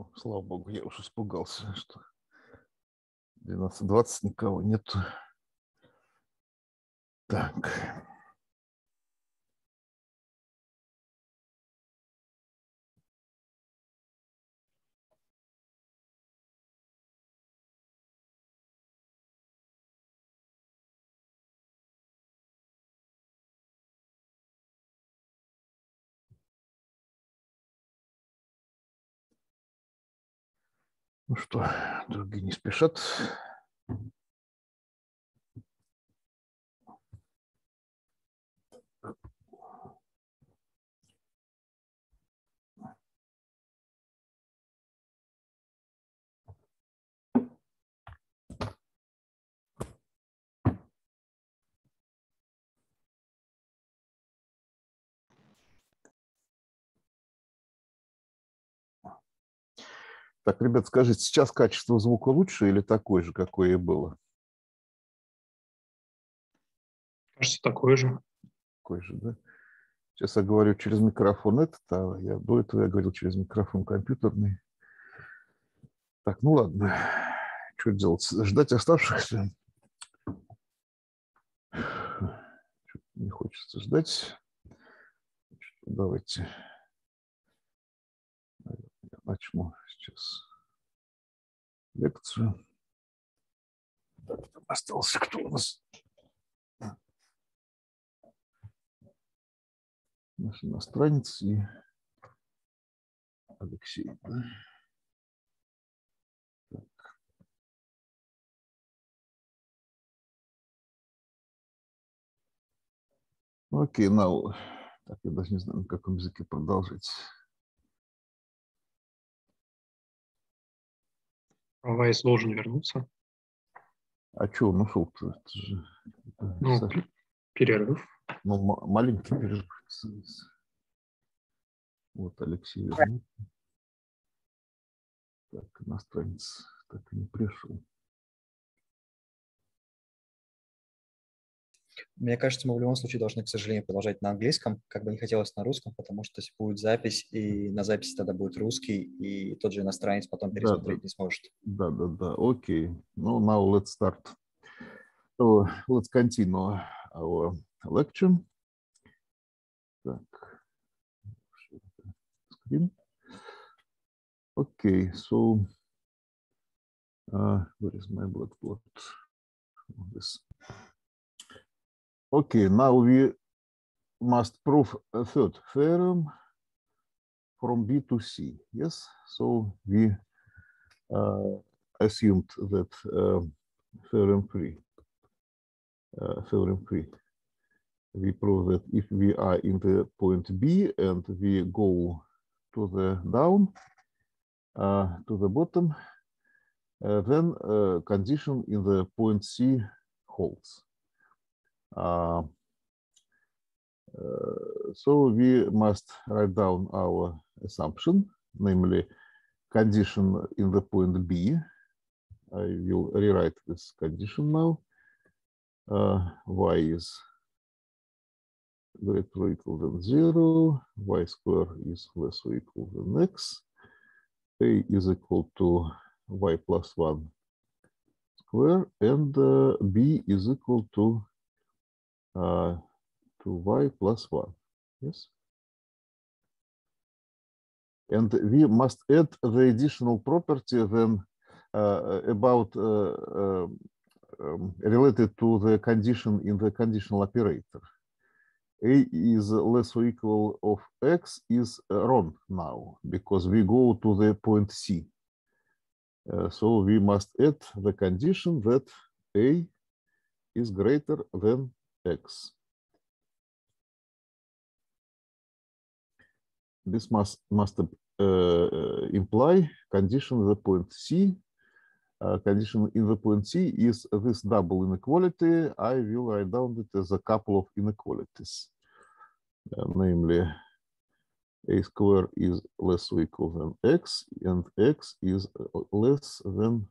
О, слава богу, я уже испугался, что 12.20 никого нету. Так. Ну что, другие не спешат. Так, ребят, скажите, сейчас качество звука лучше или такое же, какое и было? Кажется, такое же. Такое же, да? Сейчас я говорю через микрофон этот, а я до этого я говорил через микрофон компьютерный. Так, ну ладно. Что делать? Ждать оставшихся? Не хочется ждать. Давайте я начну сейчас лекцию. Там остался кто у нас? Наш иностранец и Алексей. Да? Так. Окей, now. Так, я даже не знаю, на каком языке продолжить. Вайс должен вернуться. А что он ушел-то? Это же... это Ну, п- перерыв. ну, ма- маленький перерыв. Вот Алексей вернулся. Так, иностранец так и не пришел. Мне кажется, мы в любом случае должны, к сожалению, продолжать на английском, как бы не хотелось на русском, потому что если будет запись, и на записи тогда будет русский, и тот же иностранец потом пересмотреть да. не сможет. Да, да, да. Окей. Ну, now let's start. So, let's continue our lecture. Так. Screen. Okay, so uh, where is my blackboard? This. Okay, now we must prove a third theorem from B to C. Yes, so we uh, assumed that uh, theorem 3, uh, theorem 3, we prove that if we are in the point B and we go to the down, uh, to the bottom, uh, then uh, condition in the point C holds. Uh, uh, so we must write down our assumption, namely condition in the point B. I will rewrite this condition now. Uh, y is greater or equal than zero, y square is less or equal than x, a is equal to y plus one square, and uh, b is equal to uh, to y plus one. Yes. And we must add the additional property then uh, about uh, um, um, related to the condition in the conditional operator. A is less or equal of x is uh, wrong now because we go to the point C. Uh, so we must add the condition that A is greater than x. This must must uh, imply condition the point C. Uh, condition in the point C is this double inequality. I will write down it as a couple of inequalities, uh, namely a square is less or equal than x, and x is uh, less than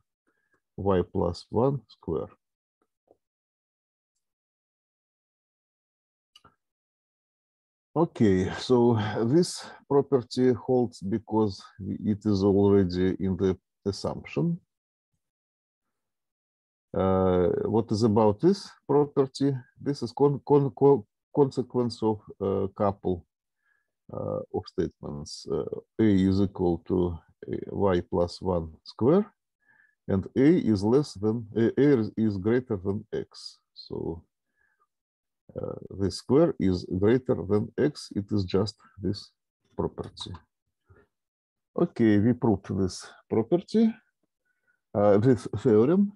y plus 1 square. Okay, so this property holds because it is already in the assumption. Uh, what is about this property? This is con con con consequence of a couple uh, of statements. Uh, a is equal to y plus 1 square, and a is less than, a is greater than x. So uh, the square is greater than x, it is just this property. Okay, we proved this property, uh, this theorem,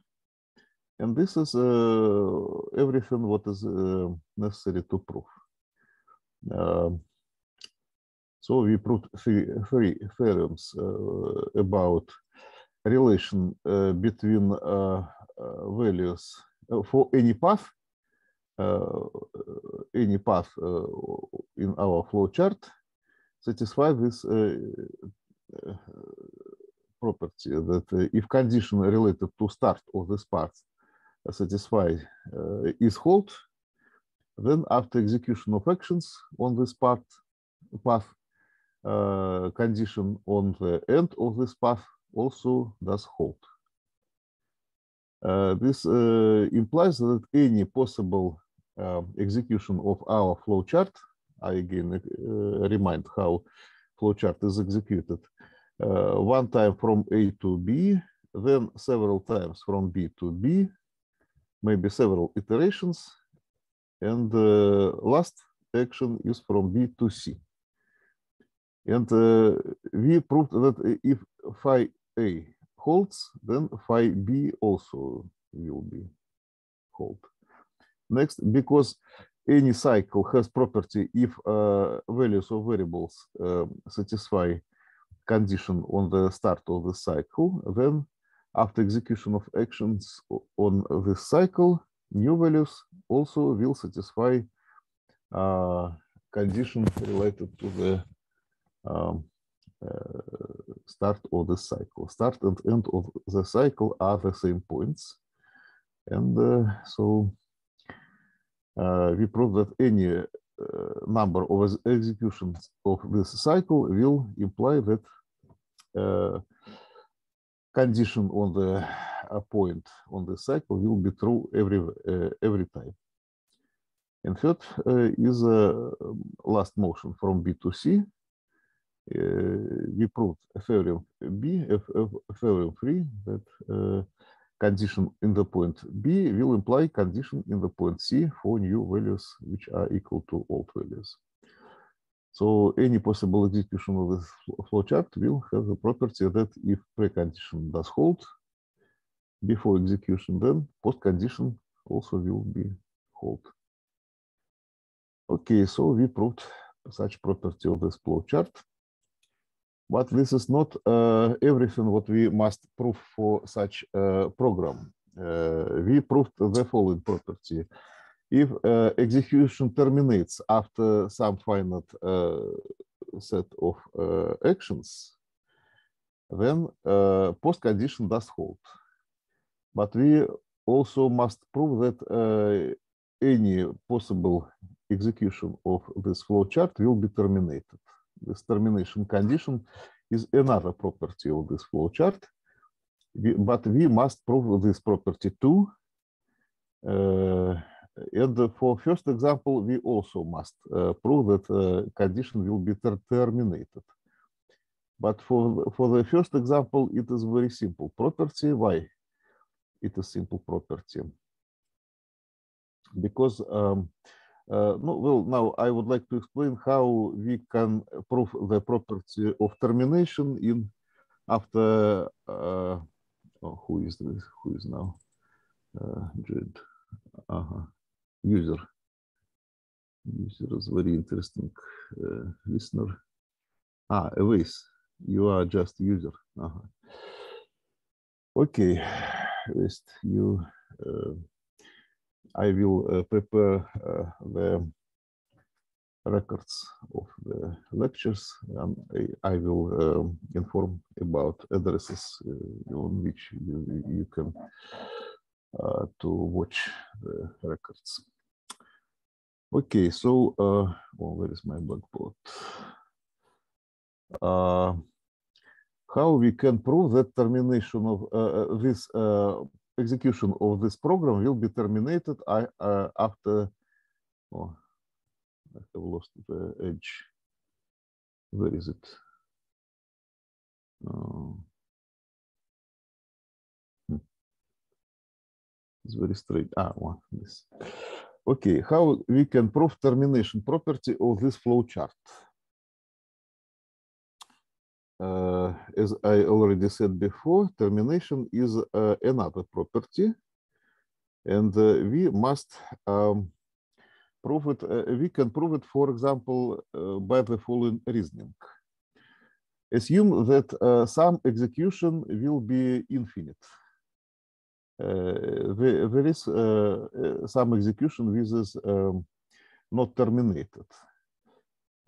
and this is uh, everything what is uh, necessary to prove. Um, so we proved three, three theorems uh, about relation uh, between values for any path uh, any path uh, in our flow chart satisfy this property that if condition related to start of this path satisfy is hold, then after execution of actions on this part path, uh, condition on the end of this path also does hold. Uh, this uh, implies that any possible execution of our flowchart. I again uh, remind how flowchart is executed. Uh, one time from A to B, then several times from B to B, maybe several iterations, and uh, last action is from B to C. And uh, we proved that if phi A holds, then phi B also will be hold. Next, because any cycle has property if uh, values of variables uh, satisfy condition on the start of the cycle, then after execution of actions on this cycle, new values also will satisfy uh, condition related to the um, uh, start of the cycle. Start and end of the cycle are the same points. And uh, so Uh, we prove that any uh, number of executions of this cycle will imply that uh, condition on the point on the cycle will be true every uh, every time. And third uh, is a um, last motion from B to C. we proved theorem B, theorem 3 that condition in the point B will imply condition in the point C for new values which are equal to old values. So any possible execution of this flowchart will have the property that if precondition does hold before execution, then postcondition also will be hold. Okay, so we proved such property of this flowchart. But this is not uh, everything what we must prove for such a program. Uh, we proved the following property. If uh, execution terminates after some finite uh, set of uh, actions, then uh, post condition does hold. But we also must prove that any possible execution of this flowchart will be terminated this termination condition is another property of this flowchart. But we must prove this property too. Uh, and for first example, we also must uh, prove that uh, condition will be ter terminated. But for, for the first example, it is very simple property. Why? It is simple property. Because um, uh, no, well, now I would like to explain how we can prove the property of termination in after uh, oh, who is this? Who is now? Uh. Uh -huh. User. User is very interesting uh, listener. Ah, Awais. You are just user. Uh -huh. Okay, West, you. Uh, I will uh, prepare uh, the records of the lectures and I, will um, inform about addresses uh, on which you, you can uh, to watch the records. Okay, so uh, well, where is my blackboard? Uh, how we can prove that termination of uh, this execution of this program will be terminated uh, after, oh, I have lost the edge. Where is it? Hmm. It's very straight. Ah, one, this. Okay, how we can prove termination property of this flow flowchart? Uh, as I already said before, termination is uh, another property, and uh, we must um, prove it. we can prove it, for example, by the following reasoning. Assume that some execution will be infinite. There, there is some execution which is um, not terminated.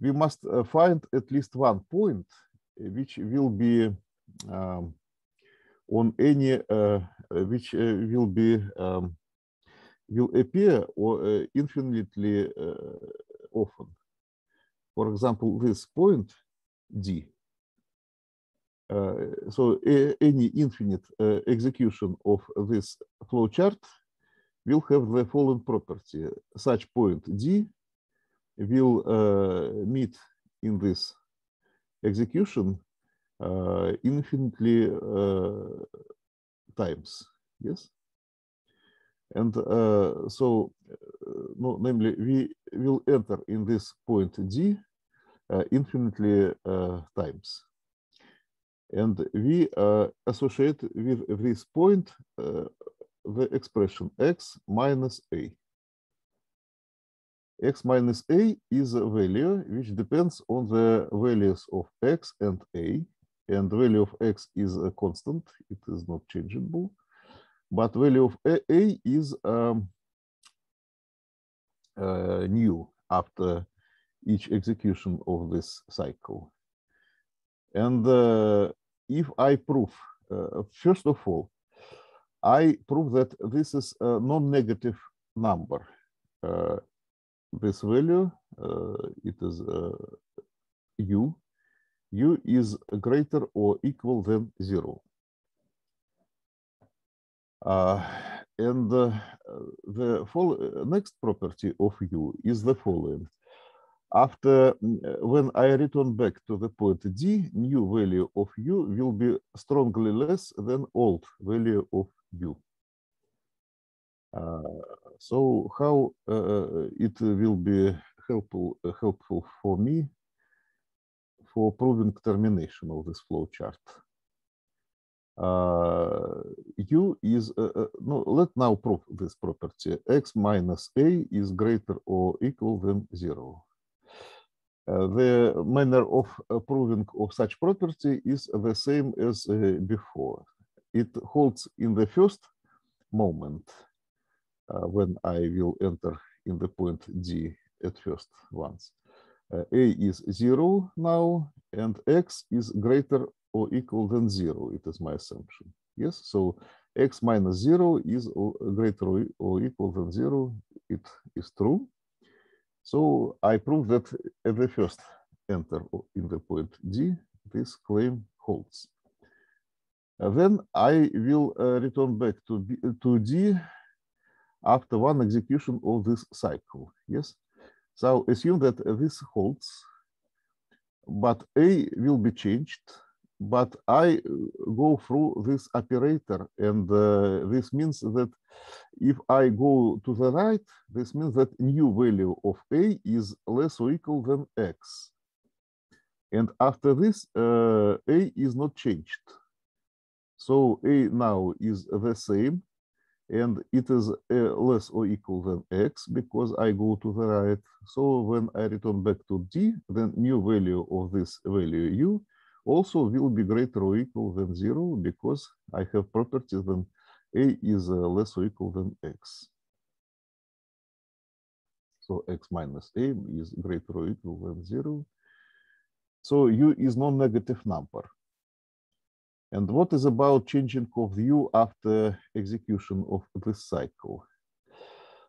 We must find at least one point which will be um, on any uh, which uh, will be um, will appear or uh, infinitely often. For example, this point D. So any infinite execution of this flowchart will have the following property. Such point D will uh, meet in this execution uh, infinitely uh, times. Yes. And uh, so, uh, no, namely, we will enter in this point D infinitely times. And we associate with this point the expression x minus a. x minus a is a value which depends on the values of x and a. And value of x is a constant, it is not changeable. But value of a, a is um, uh, new after each execution of this cycle. And uh, if I prove, uh, first of all, I prove that this is a non-negative number. This value, uh, it is uh, u. u is greater or equal than zero. Uh, and the next property of u is the following after when I return back to the point d, new value of u will be strongly less than old value of u. Uh, so how uh, it will be helpful uh, helpful for me for proving termination of this flow chart? Uh, u is no. Let now prove this property: x minus a is greater or equal than zero. Uh, the manner of uh, proving of such property is the same as uh, before. It holds in the first moment when I will enter in the point D at first once. A is zero now, and x is greater or equal than zero. It is my assumption. Yes, so x minus zero is greater or equal than zero. It is true. So I prove that at the first enter in the point D, this claim holds. Uh, then I will uh, return back to, B, to D after one execution of this cycle. Yes. So assume that uh, this holds, but A will be changed, but I go through this operator, and this means that if I go to the right, this means that new value of A is less or equal than X. And after this, uh, A is not changed. So A now is the same, and it is uh, less or equal than X because I go to the right. So when I return back to D, then new value of this value U also will be greater or equal than zero because I have properties then a is uh, less or equal than x. So x minus a is greater or equal than zero. So u is non-negative number. And what is about changing of u after execution of this cycle?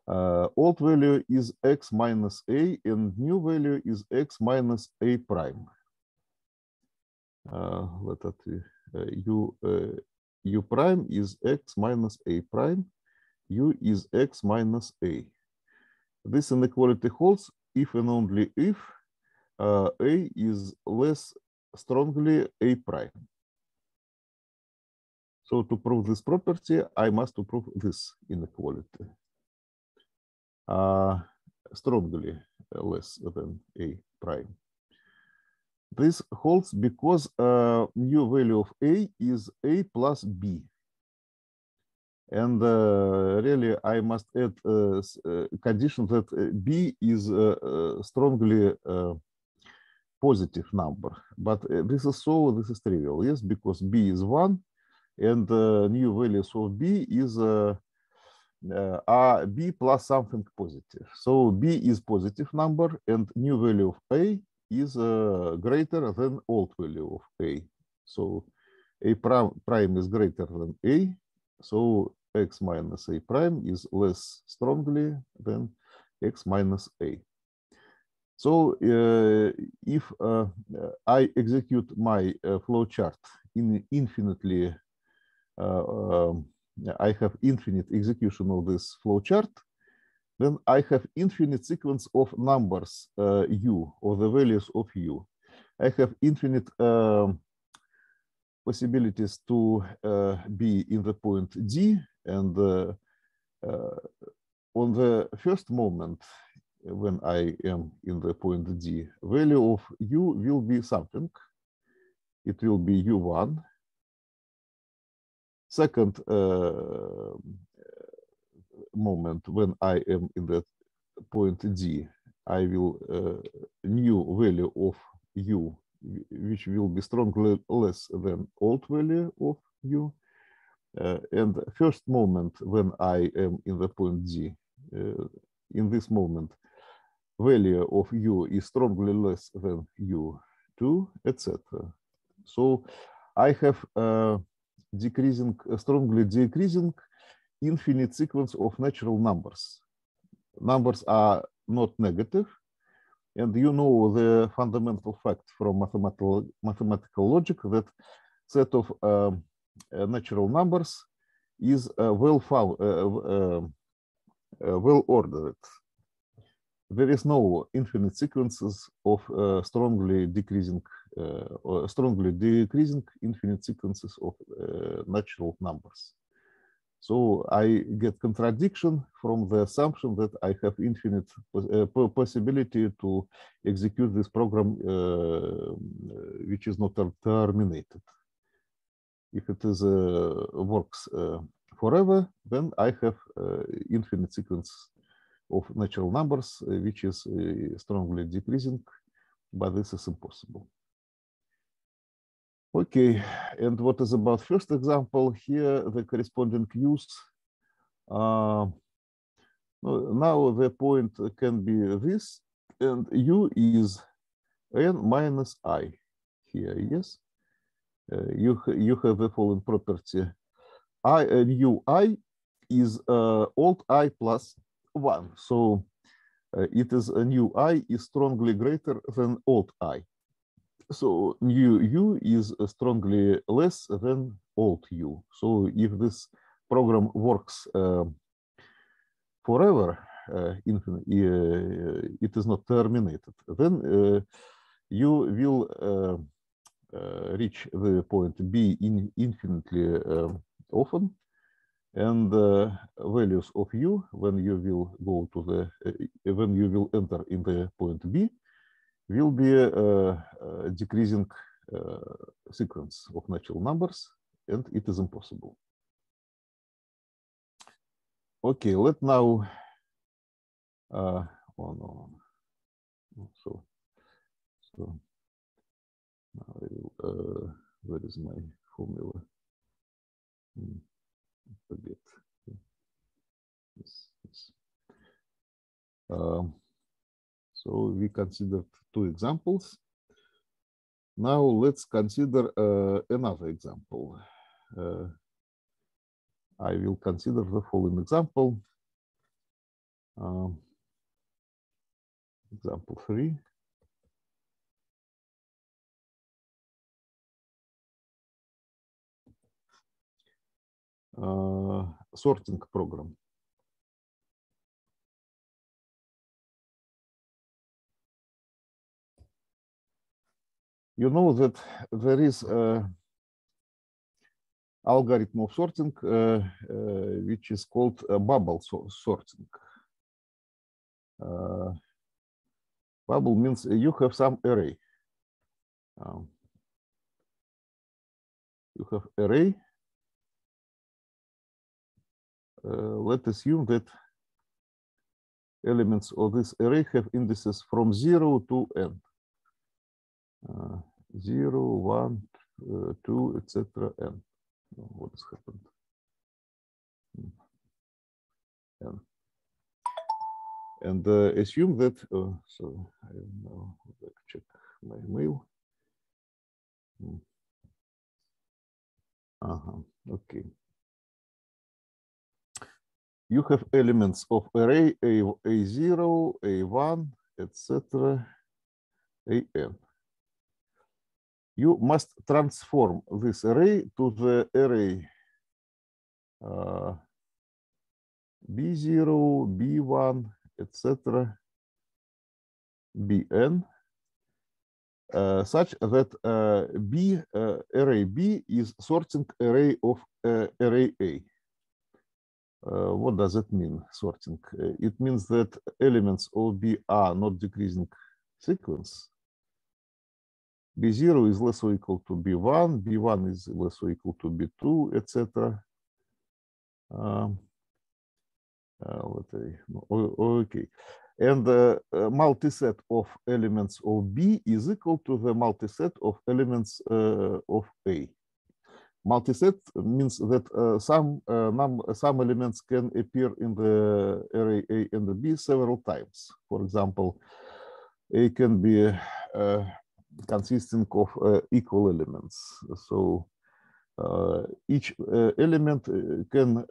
uh, old value is x minus a and new value is x minus a prime. Uh, let that uh, u, uh, u prime is x minus a prime, u is x minus a. This inequality holds if and only if uh, a is less strongly a prime. So to prove this property, I must prove this inequality. Uh, strongly uh, less than a prime. This holds because uh, new value of a is a plus b. And uh, really, I must add uh, a uh, condition that b is a strongly positive number. But this is so, this is trivial, yes, because b is 1 and uh, new values of b is uh, uh, are b plus something positive. So b is positive number and new value of a is greater than old value of a. So a prime, is greater than a. So x minus a prime is less strongly than x minus a. So uh, if uh, I execute my uh, flowchart in infinitely I have infinite execution of this flowchart, then I have infinite sequence of numbers uh, u, or the values of u. I have infinite possibilities to be in the point D, and on the first moment, when I am in the point D, value of u will be something. It will be u1, second uh, moment when I am in that point D, I will uh, new value of u, which will be strongly less than old value of u. Uh, and first moment when I am in the point D, uh, in this moment, value of u is strongly less than u2, etc. So I have uh, decreasing, strongly decreasing infinite sequence of natural numbers. Numbers are not negative, and you know the fundamental fact from mathematical, mathematical logic that set of uh, natural numbers is uh, well found, uh, well ordered. There is no infinite sequences of strongly decreasing uh, strongly decreasing infinite sequences of uh, natural numbers. So I get contradiction from the assumption that I have infinite uh, possibility to execute this program uh, which is not terminated. If it is uh, works uh, forever, then I have infinite sequence of natural numbers which is strongly decreasing, but this is impossible. Okay, and what is about first example here, the corresponding use. Uh, now the point can be this, and u is n minus i here, yes? Uh, you, you have the following property. i and ui is uh, old i plus 1. So uh, it is a new i is strongly greater than old i. So new u is strongly less than old u. So if this program works uh, forever, uh, infinite, uh, it is not terminated, then uh, you will uh, uh, reach the point b in infinitely often, and values of u when you will go to the when you will enter in the point b will be a, a decreasing uh, sequence of natural numbers, and it is impossible. Okay, let now. Uh, oh no, so so now I will, uh, where is my formula? Hmm, forget. Yes, yes. Um, so we considered two examples. Now let's consider uh, another example. Uh, I will consider the following example. Um, example three. Uh, sorting program. You know that there is a algorithm of sorting uh, uh, which is called bubble so sorting. Uh, bubble means you have some array. Um, you have array. Uh, let's assume that elements of this array have indices from 0 to n. Uh, 0, 1, uh, 2, etc. n. What has happened? N and uh, assume that, uh, so I now check my mail. Mm. Uh -huh. Okay. You have elements of array A, A0, A1, etc., AN. You must transform this array to the array uh, B0, B1, etc. Bn uh, such that uh, B uh, array B is sorting array of array A. what does it mean, sorting? it means that elements of B are not decreasing sequence. B0 is less or equal to B1, B1 is less or equal to B2, etc. Uh, okay. And the uh, multiset of elements of B is equal to the multiset of elements uh, of A. Multiset means that uh, some some elements can appear in the array A and the B several times. For example, A can be consisting of equal elements. So each element can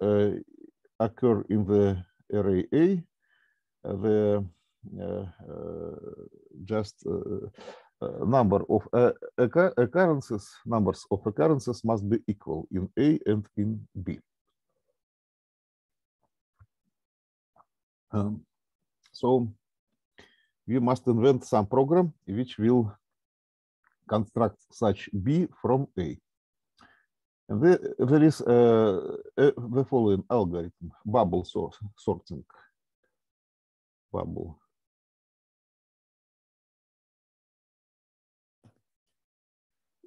occur in the array A, uh, the uh, uh, just number of occurrences, numbers of occurrences must be equal in A and in B. Um, so we must invent some program which will construct such B from A. There, is uh, uh, the following algorithm, bubble sort, sorting. Bubble.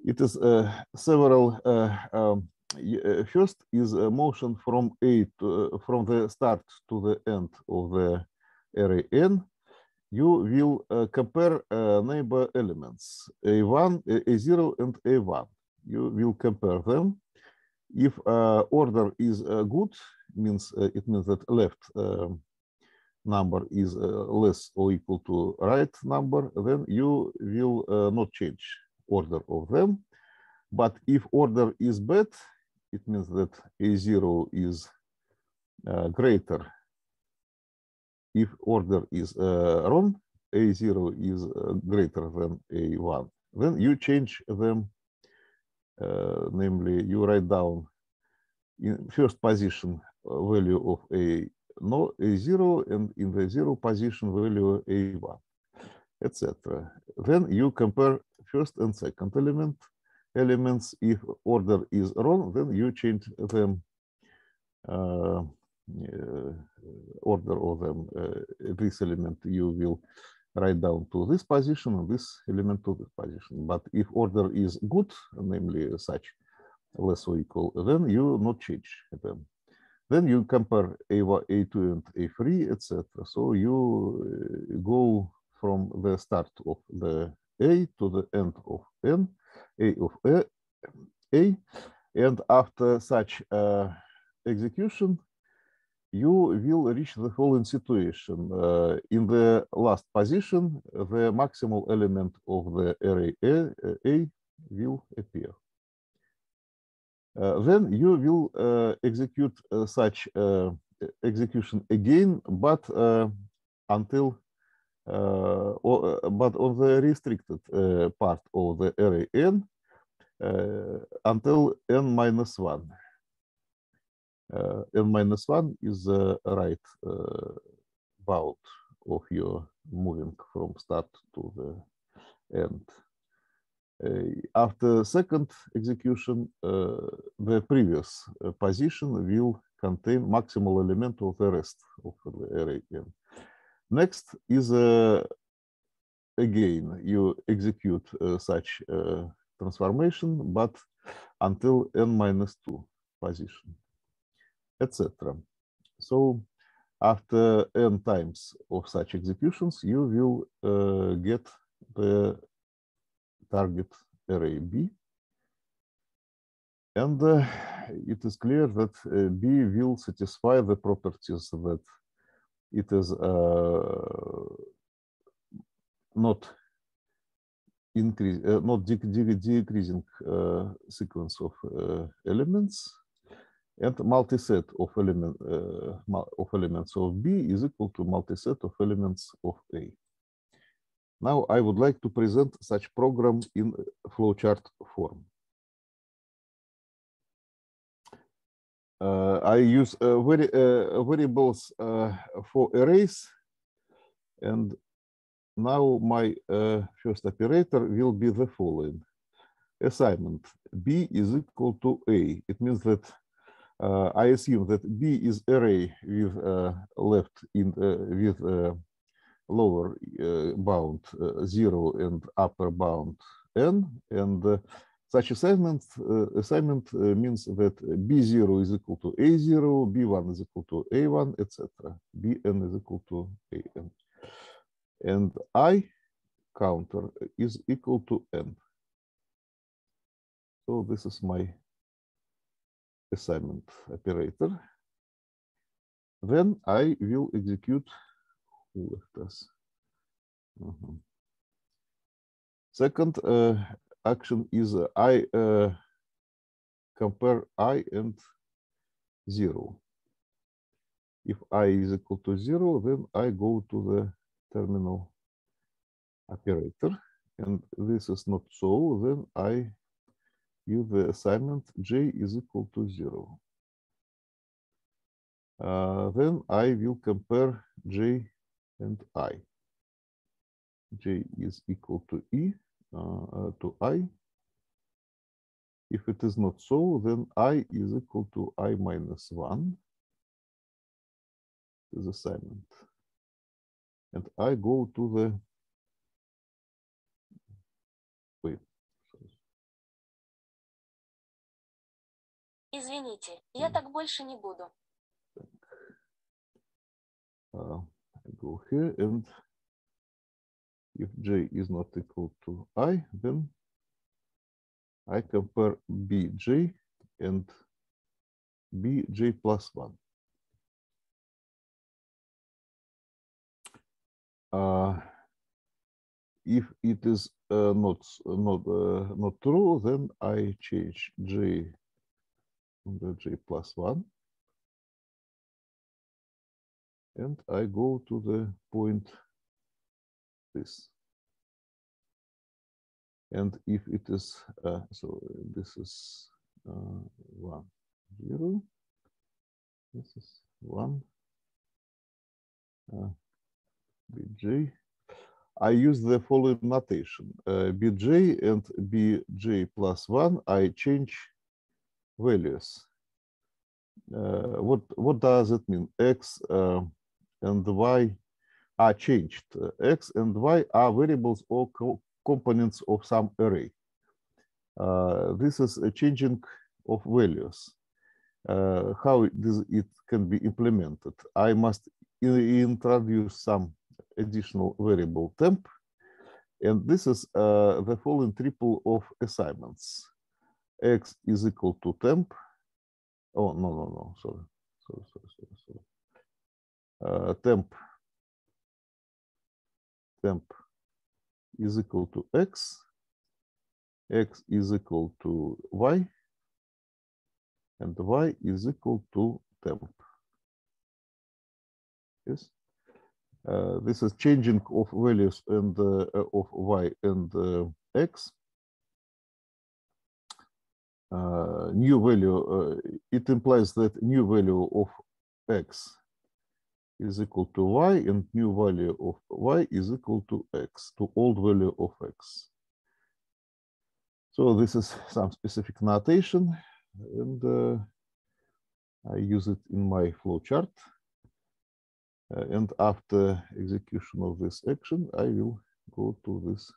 It is uh, several, uh, um, uh, first is a motion from A to, uh, from the start to the end of the array n. You will compare neighbor elements, A1, A0, and A1. You will compare them if uh, order is uh, good, means uh, it means that left um, number is less or equal to right number, then you will not change order of them. But if order is bad, it means that A0 is uh, greater. If order is uh, wrong, A0 is uh, greater than A1. Then you change them uh, namely you write down in first position uh, value of a no a0 and in the zero position value a1 etc then you compare first and second element elements if order is wrong then you change them uh, order of them uh, this element you will write down to this position and this element to this position. But if order is good, namely such less or equal, then you not change them. Then you compare A1, A2 and A3, etc. So you uh, go from the start of the A to the end of N, A of A, A and after such uh, execution, you will reach the following situation. Uh, in the last position, the maximal element of the array A, A will appear. Uh, then you will uh, execute uh, such uh, execution again, but uh, until or, but on the restricted part of the array n until n minus one. N minus one is the right bound of your moving from start to the end. Uh, after second execution, uh, the previous uh, position will contain maximal element of the rest of the array n. Next is again you execute such transformation, but until n minus two position, etc. So after n times of such executions, you will uh, get the target array B. And uh, it is clear that uh, B will satisfy the properties that it is uh, not increase, uh, not de de decreasing uh, sequence of elements, and multiset of element uh, of elements of B is equal to multiset of elements of A. Now I would like to present such program in flowchart form. Uh, I use uh, vari uh, variables uh, for arrays, and now my uh, first operator will be the following. Assignment, B is equal to A. It means that I assume that B is array with uh, left in uh, with uh, lower bound zero and upper bound n, and such assignment, uh, assignment uh, means that B0 is equal to A0, B1 is equal to A1, etc. Bn is equal to An. And I counter is equal to n. So this is my assignment operator. Then I will execute who -huh. Second, uh, action is uh, I uh, compare I and zero. If I is equal to zero, then I go to the terminal operator. And this is not so, then I use the assignment J is equal to zero. Uh, then I will compare J and I. J is equal to E uh, to i. If it is not so, then i is equal to i minus 1 is assignment. And I go to the Извините, я так больше не буду. Uh, go here and if j is not equal to i, then I compare bj and bj plus 1. Uh, if it is uh, not not uh, not true, then I change j under j plus 1 and I go to the point this. And if it is, uh, so this is uh, 1, 0, this is 1, uh, bj. I use the following notation. Uh, bj and bj plus 1, I change values. Uh, what, what does it mean? x uh, and y are changed. X and Y are variables or co components of some array. Uh, this is a changing of values. Uh, how it, it can be implemented? I must introduce some additional variable temp. And this is uh, the following triple of assignments. X is equal to temp. Oh, no, no, no, sorry. Sorry, sorry, sorry, sorry. Uh, temp temp is equal to x, x is equal to y, and y is equal to temp. Yes. Uh, this is changing of values and uh, of y and uh, x. Uh, new value, uh, it implies that new value of x is equal to y and new value of y is equal to x, to old value of x. So this is some specific notation and uh, I use it in my flowchart. Uh, and after execution of this action, I will go to this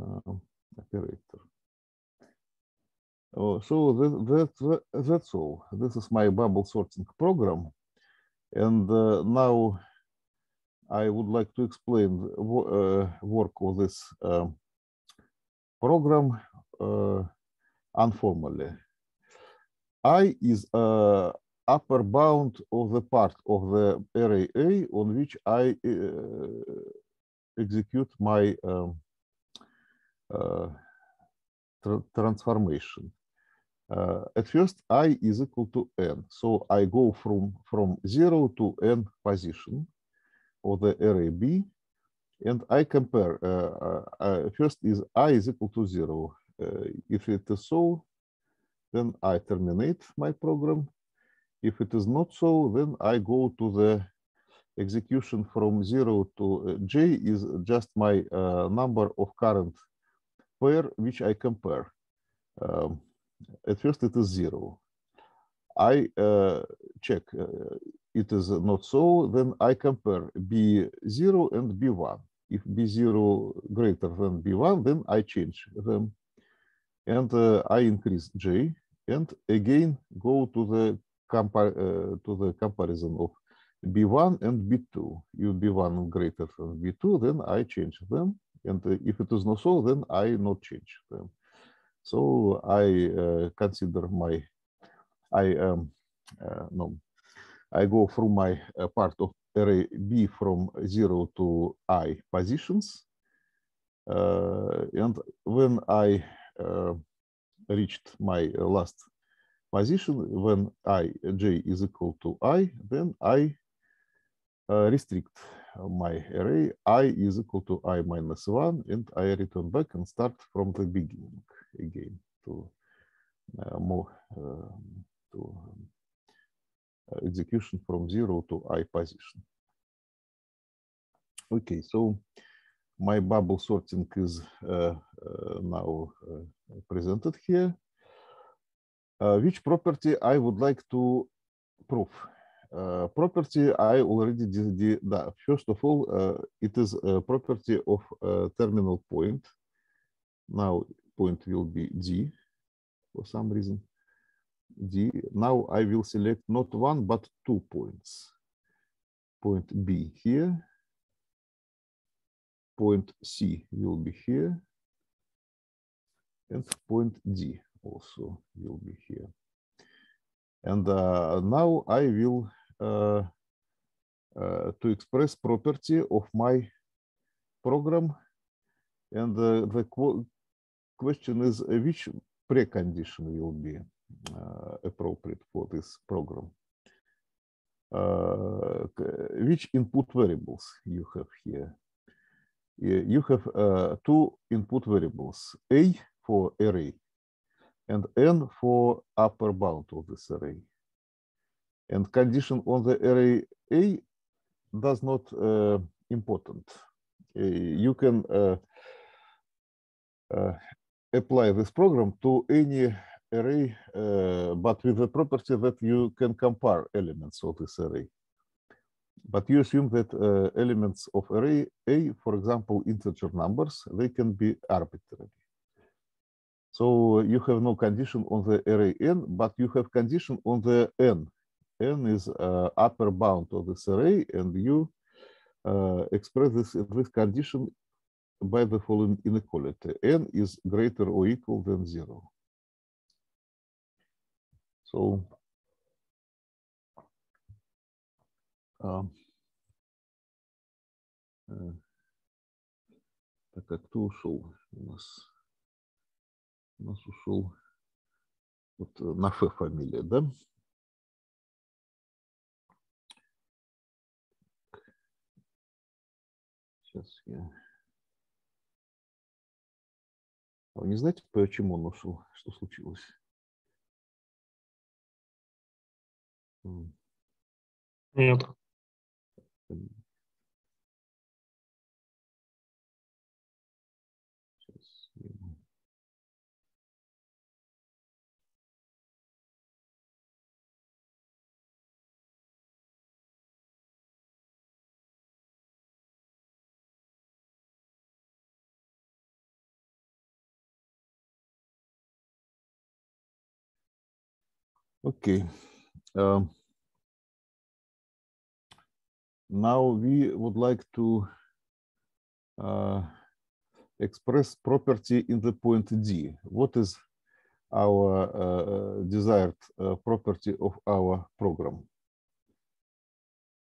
uh, operator. So that, that, that's all. This is my bubble sorting program. And uh, now I would like to explain the uh, work of this um, program uh, informally. I is a upper bound of the part of the array A on which I uh, execute my um, uh, tra transformation. Uh, at first, i is equal to n. So I go from, from 0 to n position of the array B, and I compare. Uh, uh, first is i is equal to 0. if it is so, then I terminate my program. If it is not so, then I go to the execution from 0 to j is just my number of current pair which I compare. Um, at first it is zero. I uh, check uh, it is not so, then I compare B0 and B1. If B0 greater than B1, then I change them. And uh, I increase J and again go to the, compar uh, to the comparison of B1 and B2. If B1 greater than B2, then I change them. And uh, if it is not so, then I not change them. So I uh, consider my, I um, no, I go through my uh, part of array B from zero to I positions. And when I reached my last position, when I j is equal to I, then I uh, restrict my array i is equal to i minus 1 and I return back and start from the beginning again to more to execution from 0 to i position. Okay, so my bubble sorting is uh, uh, now uh, presented here. which property I would like to prove? Property I already did, did that. First of all, it is a property of a terminal point. Now point will be D for some reason. D. Now I will select not one, but two points. Point B here. Point C will be here. And point D also will be here. And uh, now I will uh, uh, to express property of my program. And the qu question is which precondition will be appropriate for this program. Uh, which input variables you have here. You have two input variables, A for array and N for upper bound of this array and condition on the array A does not uh, important. Uh, you can uh, apply this program to any array, uh, but with the property that you can compare elements of this array. But you assume that uh, elements of array A, for example, integer numbers, they can be arbitrary. So you have no condition on the array n, but you have condition on the n n is uh, upper bound of this array, and you uh, express this, this condition by the following inequality. n is greater or equal than zero. So um, uh, так, а кто ушел у нас? У нас ушел вот Нафе фамилия, да? Сейчас я... А вы не знаете, почему он ушел? Что случилось? Нет. Okay. Um, now we would like to uh, express property in the point D. What is our uh, desired uh, property of our program?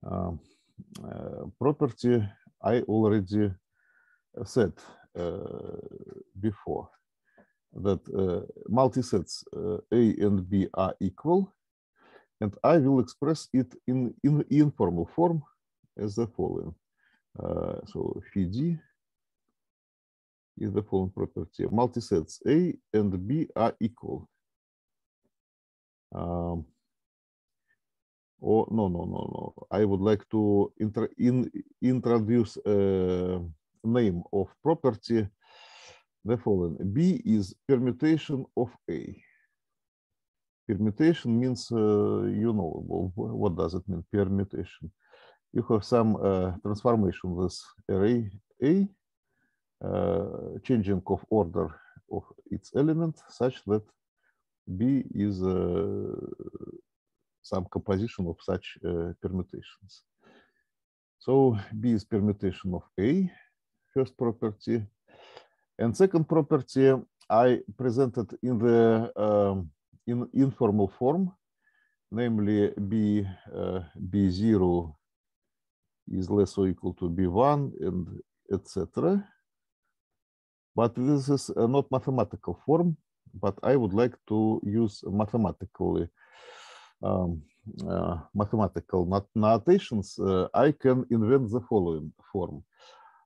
Um, uh, property I already said uh, before that uh, multisets uh, A and B are equal, and I will express it in, in informal form as the following. Uh, so phi D is the following property. Multisets A and B are equal. Um, or no, no, no, no. I would like to in, introduce a name of property the following. B is permutation of A. Permutation means, uh, you know, wh- wh- what does it mean, permutation? You have some uh, transformation with array A, uh, changing of order of its element such that B is uh, some composition of such uh, permutations. So B is permutation of A, first property. And second property I presented in the um, in informal form, namely B uh, B0 is less or equal to B1 and etc. But this is uh, not mathematical form, but I would like to use mathematically um, uh, mathematical not- notations. Uh, I can invent the following form.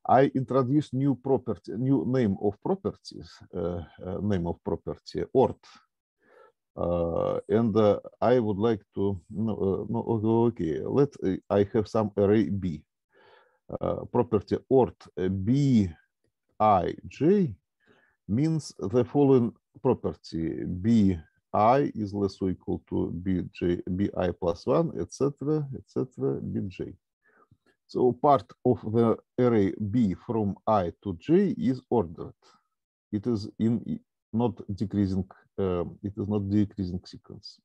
I introduce new property, new name of properties, uh, uh, name of property, ort. Uh, and uh, I would like to, no, uh, no, okay, let uh, I have some array B. Property ort B i j means the following property b i is less or equal to B J B I plus 1 etc etc bj so part of the array b from i to j is ordered it is in not decreasing um, it is not decreasing sequence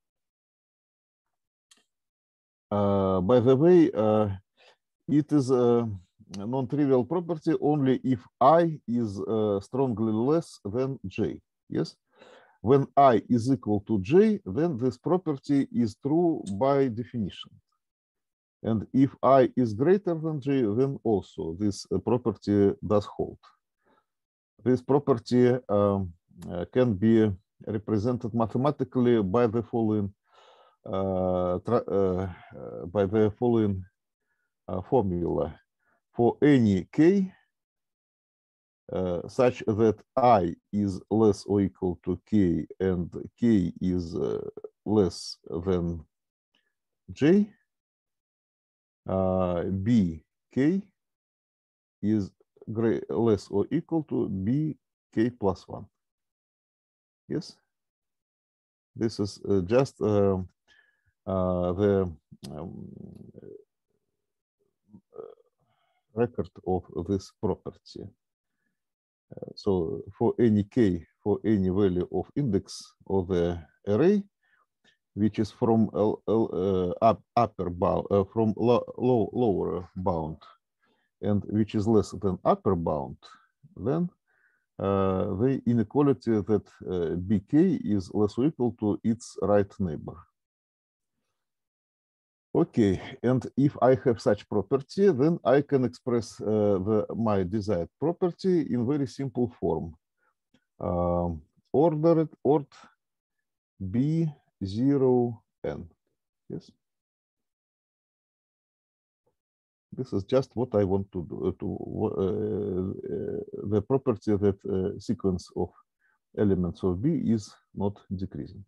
uh, by the way uh, it is a non-trivial property only if i is uh, strongly less than j. Yes, when i is equal to j, then this property is true by definition. And if i is greater than j, then also this uh, property does hold. This property um, uh, can be represented mathematically by the following uh, uh, uh, by the following uh, formula for any k such that i is less or equal to k and k is less than j uh, b k is great, less or equal to b k plus 1 yes this is uh, just um, uh, the um, record of this property. Uh, so for any k, for any value of index of the array, which is from uh, up, upper bound, uh, from lo, low, lower bound, and which is less than upper bound, then uh, the inequality that bk is less or equal to its right neighbor. Okay, and if I have such property, then I can express uh, the, my desired property in very simple form. Um, ordered ort b0n. Yes. This is just what I want to do. To uh, uh, the property that uh, sequence of elements of B is not decreasing.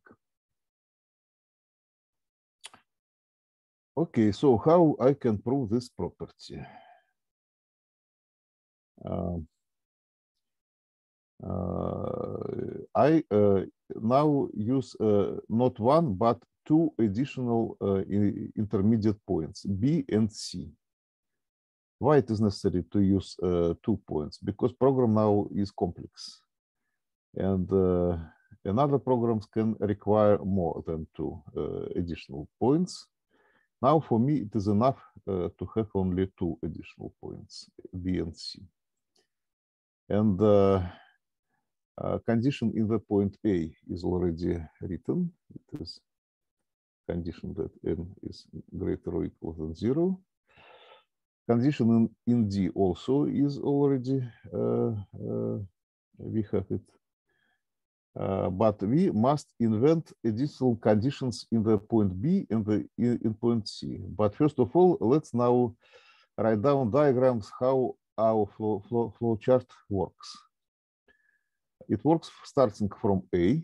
Okay, so how I can prove this property? Um, uh, I uh, now use uh, not one, but two additional uh, intermediate points, B and C. Why it is necessary to use uh, two points? Because program now is complex. And uh, another programs can require more than two uh, additional points. Now for me, it is enough uh, to have only two additional points, B and C. And uh, uh, condition in the point A is already written. It is condition that n is greater or equal than zero. Condition in, in D also is already, uh, uh, we have it. But we must invent additional conditions in the point B and the in, in point C. But first of all, let's now write down diagrams how our flow, flow, flow chart works. It works starting from A.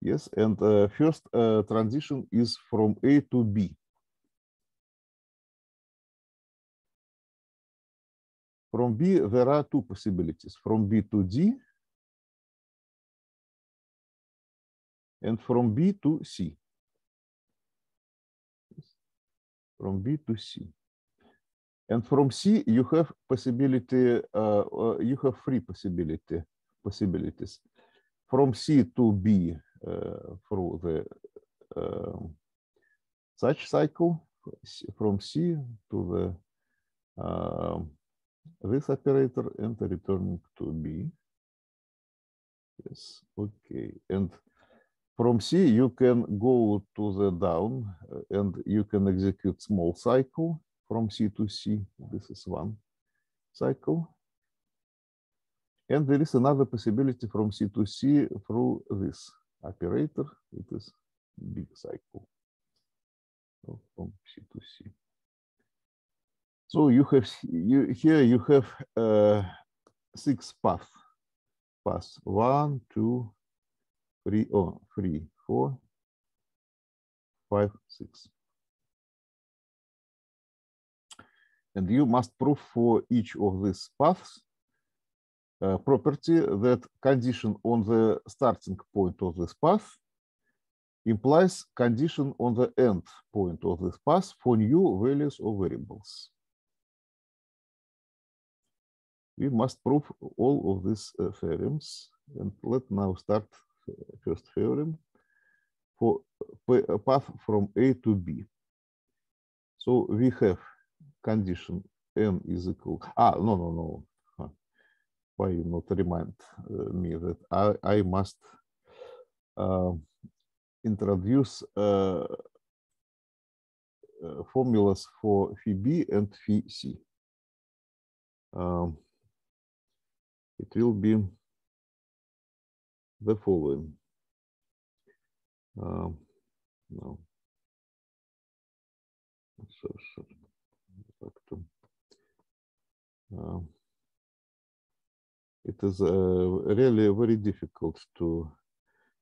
Yes, and uh, first uh, transition is from A to B. From B, there are two possibilities, from B to D and from B to C. From B to C. And from C, you have possibility, uh, uh, you have three possibility, possibilities. From C to B uh, through the um, such cycle, from C to the um, this operator and returning to B. Yes, okay. And from C, you can go to the down uh, and you can execute small cycle from C to C. This is one cycle. And there is another possibility from C to C through this operator. It is big cycle So from C to C. So you have you here you have uh, six paths. Paths one, two, three, oh, three, four, five, six. And you must prove for each of these paths uh, property that condition on the starting point of this path implies condition on the end point of this path for new values of variables. We must prove all of these uh, theorems. And let now start uh, first theorem for a path from A to B. So we have condition n is equal, ah, no, no, no. Why you not remind uh, me that I, I must uh, introduce uh, uh, formulas for phi B and phi C. Um, it will be the following. Um, no. So, so, um, it is uh, really very difficult to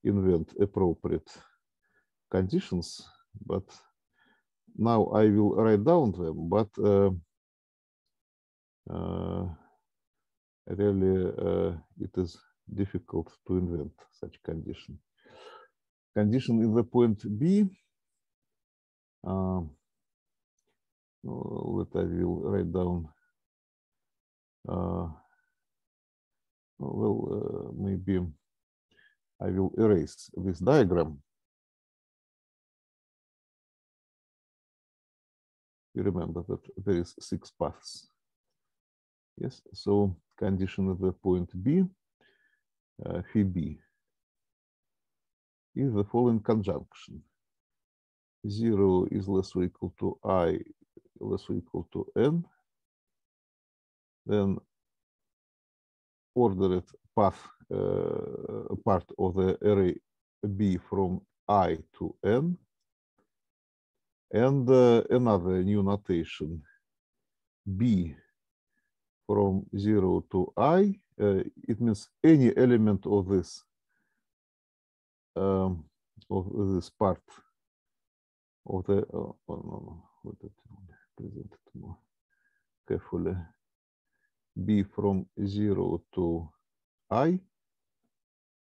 invent appropriate conditions, but now I will write down them, but uh, uh, really uh, it is difficult to invent such condition. Condition in the point B, uh, that I will write down. Uh, well, uh, maybe I will erase this diagram. You remember that there is six paths. Yes, so condition of the point B, uh, phi B, is the following conjunction. Zero is less or equal to I less equal to N. Then ordered path uh, part of the array B from I to N. And uh, another new notation, b from 0 to i, uh, it means any element of this um, of this part of the oh, oh, no, no, present more carefully. b from 0 to i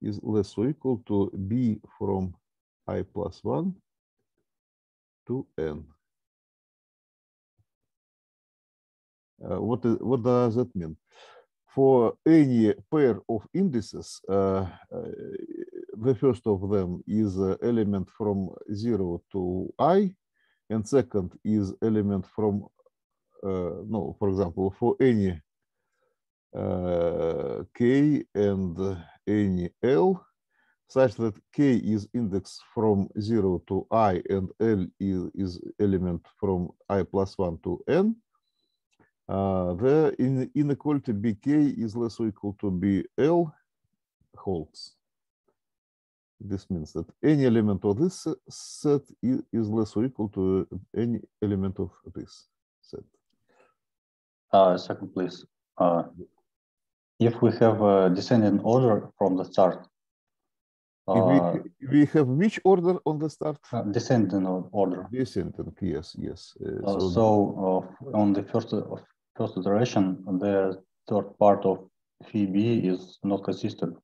is less or equal to b from i plus 1 to n. Uh, what, is, what does that mean? For any pair of indices, uh, uh, the first of them is element from 0 to i, and second is element from, uh, no, for example, for any uh, k and any l, such that k is index from 0 to i and l is, element from i plus 1 to n, uh, the in, inequality bk is less or equal to bl holds. This means that any element of this set is, less or equal to any element of this set. Uh, second, please. Uh, if we have a descending order from the start, uh, we, we have which order on the start? uh, descending order. Descending, yes, yes. Uh, Uh, so so uh, on the first of first iteration, the third part of phi b is not consistent.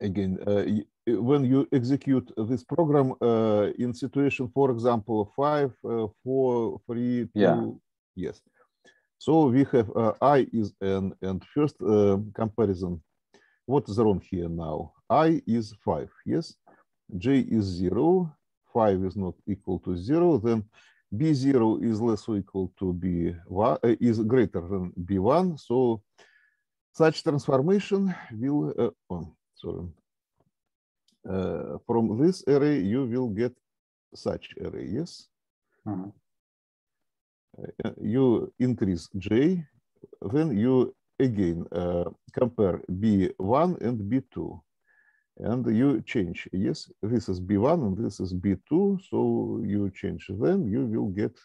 Again, uh, uh, when you execute this program uh, in situation, for example, five, uh, four, three, two, Yeah. yes. So we have uh, i is n, and first uh, comparison. What is wrong here now? i is five, yes. j is zero, five is not equal to zero. Then b zero is less or equal to b one, uh, is greater than b one. So such transformation will, uh, oh, sorry, uh, from this array, you will get such array, yes? Mhm. Uh, you increase j, then you again uh, compare b1 and b2. And you change, yes, this is b1 and this is b2. So you change them, you will get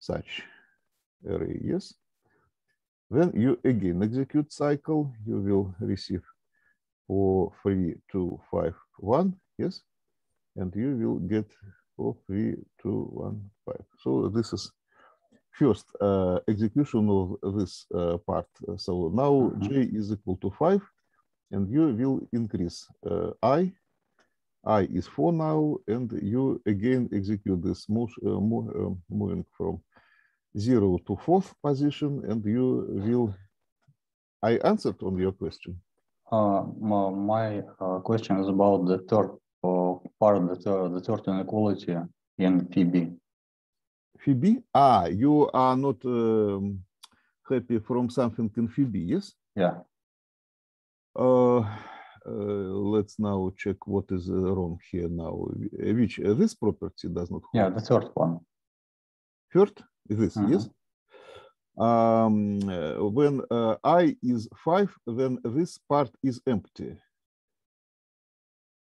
such array, yes? Then you again execute cycle, you will receive four, three, two, five, one, yes? And you will get four, three, two, one, five. So this is first uh, execution of this uh, part. So now Mhm. j is equal to five, and you will increase uh, i. i is four now, and you again execute this motion, uh, uh, moving from zero to fourth position, and you will. I answered on your question. My question is about the third part, the third, the third inequality in phi b. phi b? Ah, you are not um, happy from something in phi b, yes? Yeah. Uh, uh, let's now check what is wrong here now. Which uh, this property does not hold. Yeah, the third one. Third, this, yes? Um, when uh, i is 5, then this part is empty.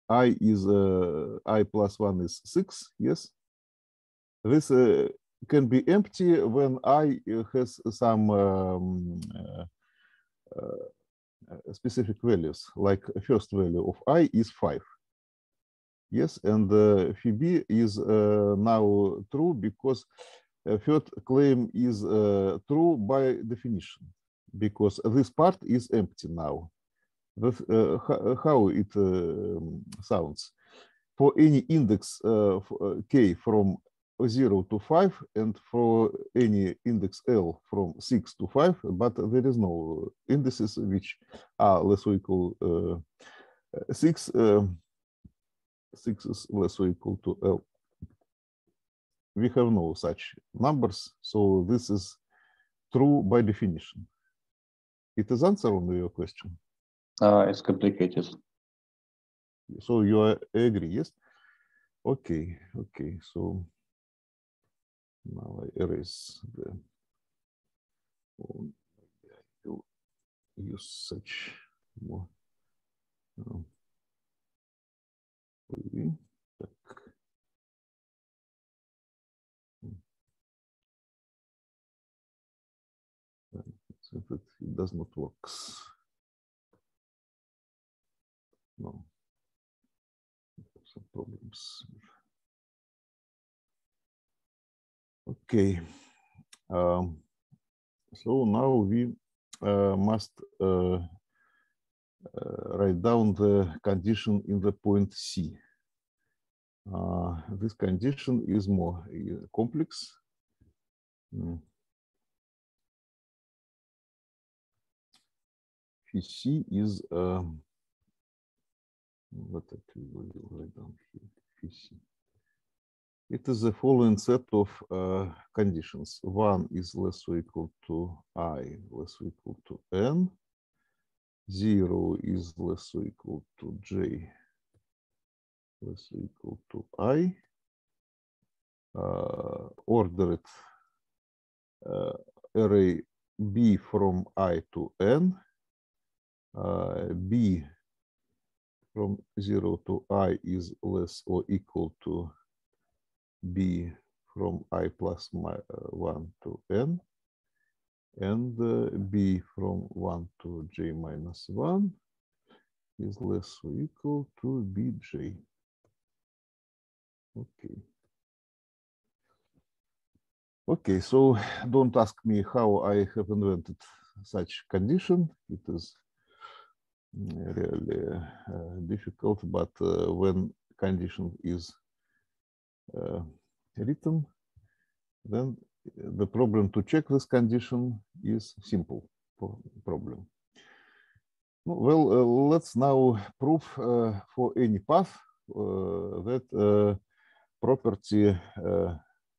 i is uh, i plus 1 is 6, yes? This uh, can be empty when i has some um, uh, uh, specific values, like first value of i is 5. Yes, and uh, phi b is uh, now true because third claim is uh, true by definition, because this part is empty now. Uh, how it um, sounds. For any index uh, uh, k from 0 to 5 and for any index L from 6 to 5, but there is no indices which are less or equal uh, 6. um, 6 is less or equal to L. We have no such numbers, so this is true by definition. It is answer on your question. Uh, it's complicated. So you are agree, yes? Okay, okay, so now I erase the oh, will use such more. um, it does not work. No. Some problems. Okay. Um, so now we uh, must uh, uh, write down the condition in the point C. Uh, this condition is more uh, complex. Mm. C is what actually will down here. It is the following set of uh, conditions. One is less or equal to i, less or equal to n. Zero is less or equal to j, less or equal to i. Uh, ordered uh, array b from i to n. Uh, b from 0 to i is less or equal to b from i plus my, uh, 1 to n and uh, b from 1 to j minus 1 is less or equal to bj. Okay. Okay, so don't ask me how I have invented such condition. It is really uh, difficult, but uh, when condition is uh, written, then the problem to check this condition is simple problem. Well, uh, let's now prove uh, for any path uh, that property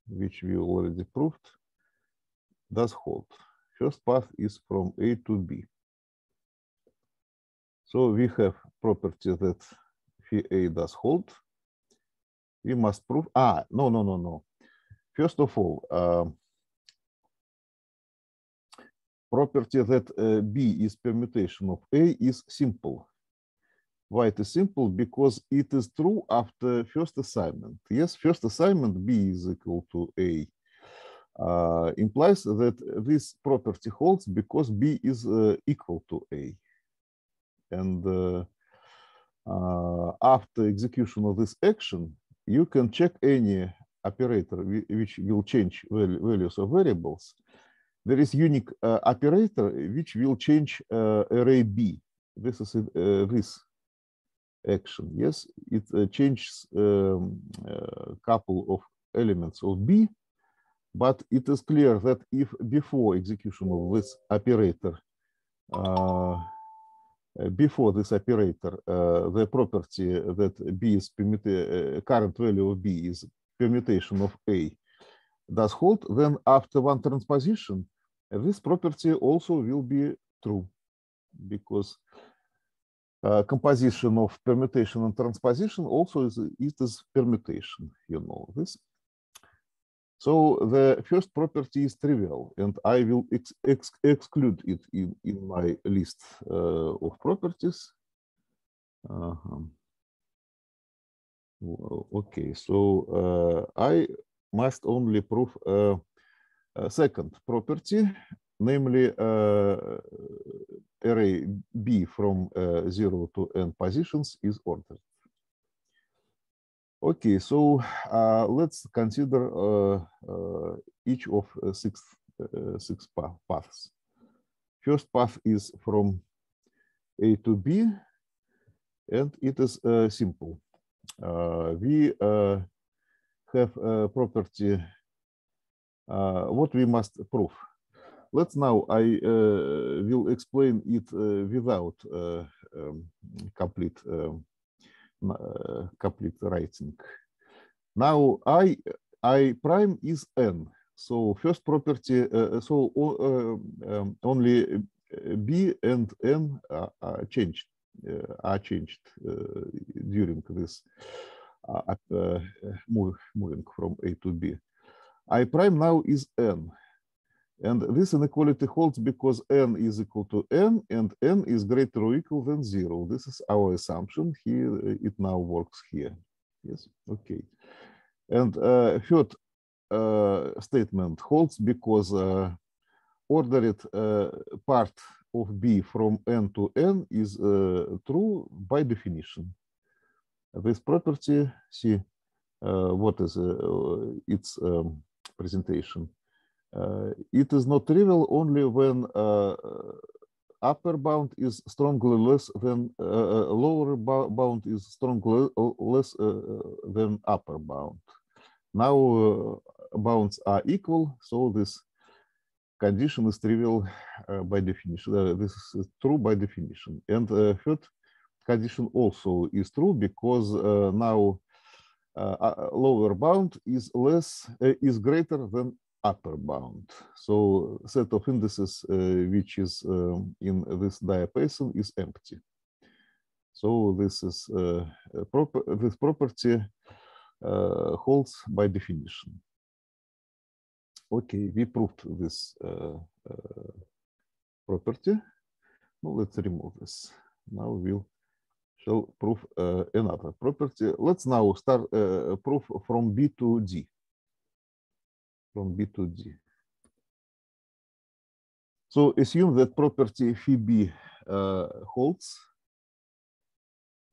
which we already proved does hold. First path is from A to B. So we have property that phi A does hold. We must prove, ah, no, no, no, no. First of all, uh, property that uh, B is permutation of A is simple. Why it is simple? Because it is true after first assignment. Yes, first assignment B is equal to A uh, implies that this property holds because B is uh, equal to A. And uh, uh, after execution of this action, you can check any operator which will change values of variables. There is unique uh, operator which will change array B. This is this action. Yes, it uh, changes a um, uh, couple of elements of B, but it is clear that if before execution of this operator, uh, before this operator, the property that B is permutation, current value of B is permutation of A does hold, then after one transposition, this property also will be true because uh, composition of permutation and transposition also is, is permutation, you know this. So the first property is trivial, and I will ex ex exclude it in, in my list uh, of properties. Uh -huh. Okay, so uh, I must only prove a, second property, namely uh, array B from uh, 0 to n positions is ordered. Okay, so uh, let's consider uh, uh, each of uh, six, six paths. First path is from A to B, and it is simple. we have a property, what we must prove let's now I uh, will explain it uh, without uh, um, complete um, complete writing. Now I I prime is n. So first property. so um, only b and n are, are changed are changed during this moving from a to b. I prime now is n. And this inequality holds because n is equal to n and n is greater or equal than zero. This is our assumption. Here, it now works here. Yes, okay. And uh, third uh, statement holds because uh, ordered uh, part of B from n to n is uh, true by definition. This property, see uh, what is uh, its um, presentation. Uh, it is not trivial only when uh, upper bound is strongly less than uh, lower bound is strongly less than upper bound. Now bounds are equal, so this condition is trivial uh, by definition. Uh, this is true by definition. And uh, third condition also is true because now lower bound is less is greater than upper bound. So set of indices which is um, in this diapason is empty. So this is proper this property holds by definition. Okay, we proved this uh, uh, property. Now let's remove this. Now we'll shall prove uh, another property. Let's now start uh, proof from B to D. From B to D. So assume that property phi B uh, holds,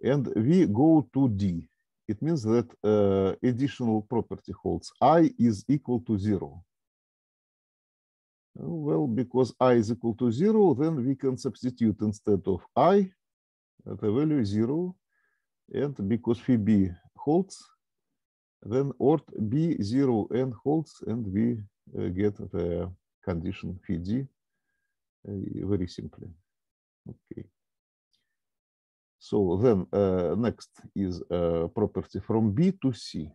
and we go to D. It means that uh, additional property holds. I is equal to zero. Well, because i is equal to zero, then we can substitute instead of i, the value zero. And because phi b holds, then ort b zero n holds, and we uh, get the condition phi d uh, very simply. Okay. So then uh, next is a property from B to C.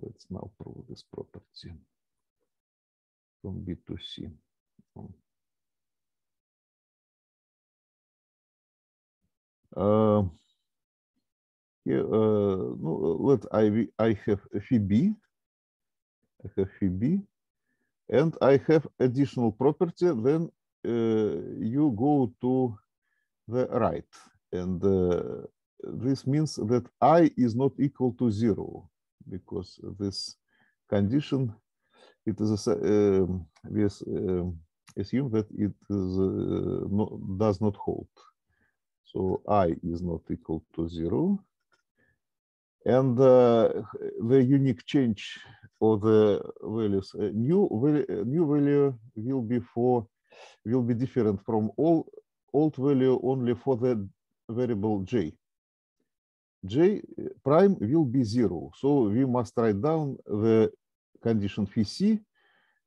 Let's now prove this property from B to C. Uh, here, uh, no, let I I have phi b. I have phi b, and I have additional property. Then uh, you go to the right, and uh, this means that i is not equal to zero because this condition it is a, uh, we assume that it is, uh, no, does not hold. So i is not equal to zero. And uh, the unique change of the values, uh, new, value, new value will be for, will be different from all old value only for the variable j. j prime will be zero. So we must write down the condition phi c,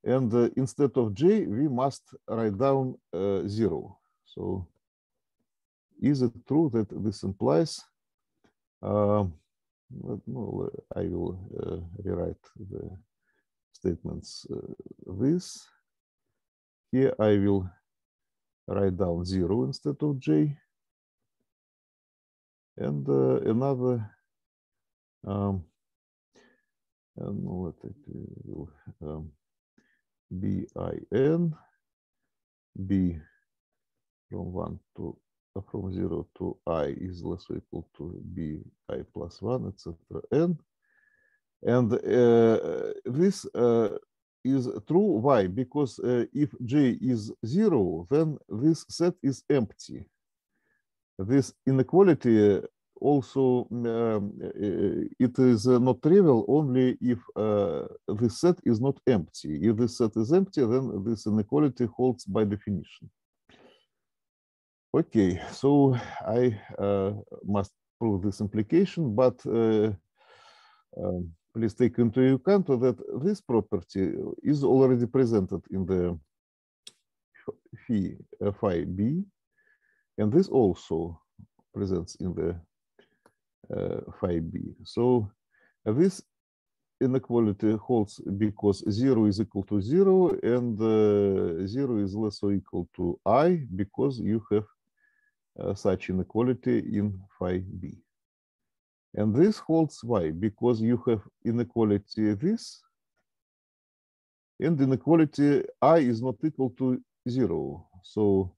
and uh, instead of j, we must write down uh, zero. So is it true that this implies, uh, no, I will uh, rewrite the statements uh, this. Here I will write down zero instead of j. And uh, another um, and what it will um, bin b from 1 to from 0 to i is less or equal to b i plus 1 etc n and uh, this uh, is true why because uh, if j is 0 then this set is empty this inequality also um, it is not trivial only if the set is not empty. If the set is empty, then this inequality holds by definition. Okay, so I uh, must prove this implication, but uh, um, please take into account that this property is already presented in the phi, phi b, and this also presents in the uh, phi b. So uh, this inequality holds because zero is equal to zero and uh, zero is less or equal to i because you have such inequality in phi b. And this holds why? Because you have inequality this and inequality i is not equal to zero. So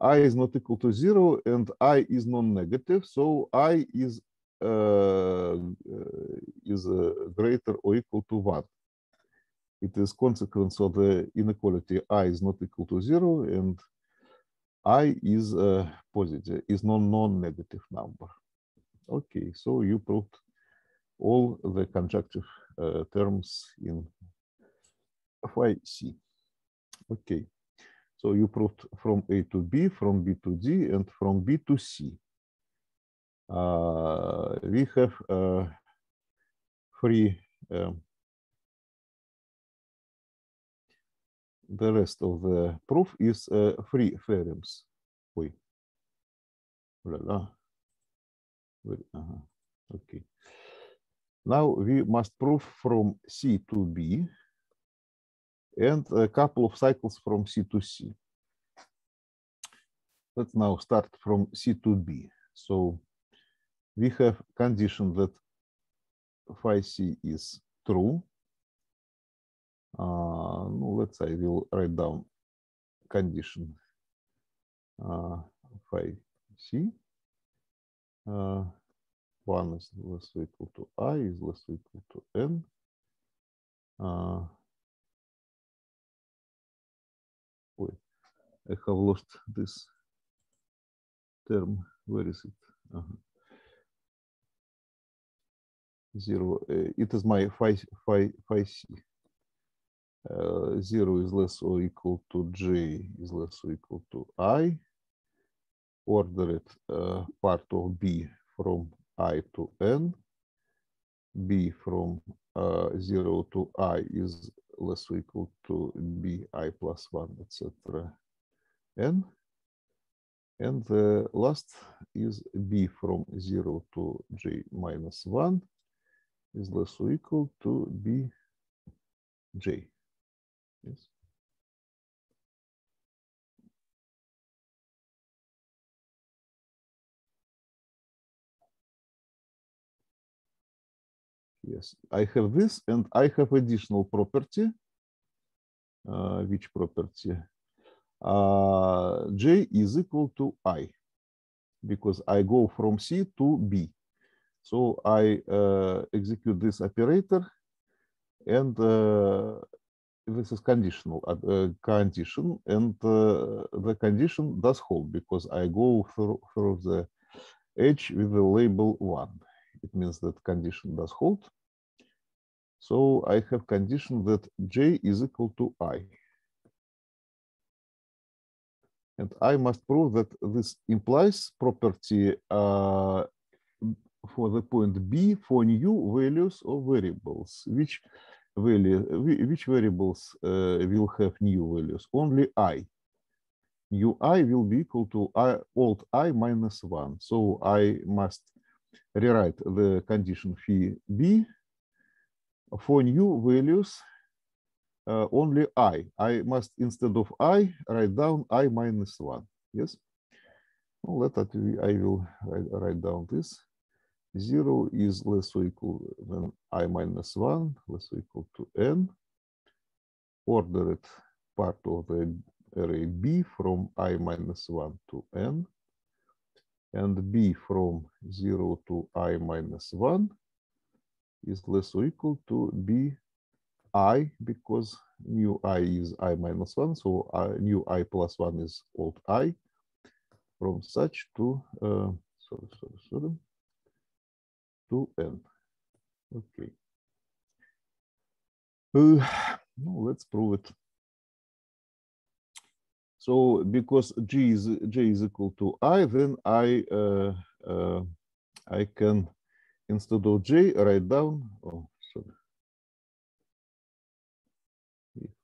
i is not equal to zero and i is non-negative. So i is uh, is uh, greater or equal to 1. it is consequence of the inequality i is not equal to zero and i is uh, positive, is non non-negative number. Okay, so you proved all the conjunctive uh, terms in phi c. Okay, so you proved from A to B, from B to D, and from B to C. Uh, we have three um, the rest of the proof is uh, three theorems. Ой. Voilà. Very- uh-huh. Okay. Now we must prove from C to B and a couple of cycles from C to C. Let's now start from C to B. So we have condition that phi C is true. Uh, let's say I will write down condition uh, phi C. Uh, one is less or equal to i is less or equal to n. Uh, wait, I have lost this term. Where is it? Uh-huh. Zero. uh, it is my phi phi phi c. Uh, zero is less or equal to j is less or equal to i. Order uh, part of b from i to n. b from uh, 0 to i is less or equal to bi plus 1, etc. n. And the last is b from 0 to j minus 1 is less or equal to b j. Yes. Yes, I have this and I have additional property. Uh, which property? Uh, J is equal to I because I go from C to B. So I uh, execute this operator and uh, this is conditional uh, condition and uh, the condition does hold because I go through, through the edge with the label one. It means that condition does hold. So I have condition that j is equal to i. And I must prove that this implies property uh, for the point b for new values of variables. Which value, which variables uh, will have new values? Only i. New i will be equal to i, old i minus one. So I must rewrite the condition phi b for new values uh, only i. I must instead of i write down i minus one. Yes. Well, let that I will write, write down this. Zero is less or equal than i minus one, less or equal to n. Ordered part of the array b from i minus one to n, and b from zero to i minus one is less or equal to b i because new i is i minus 1 so uh, new i plus 1 is old i from such to uh, sorry sorry sorry to n okay. Uh, no, let's prove it. So because g is j is equal to i then i uh, uh, i can instead of j write down oh sorry.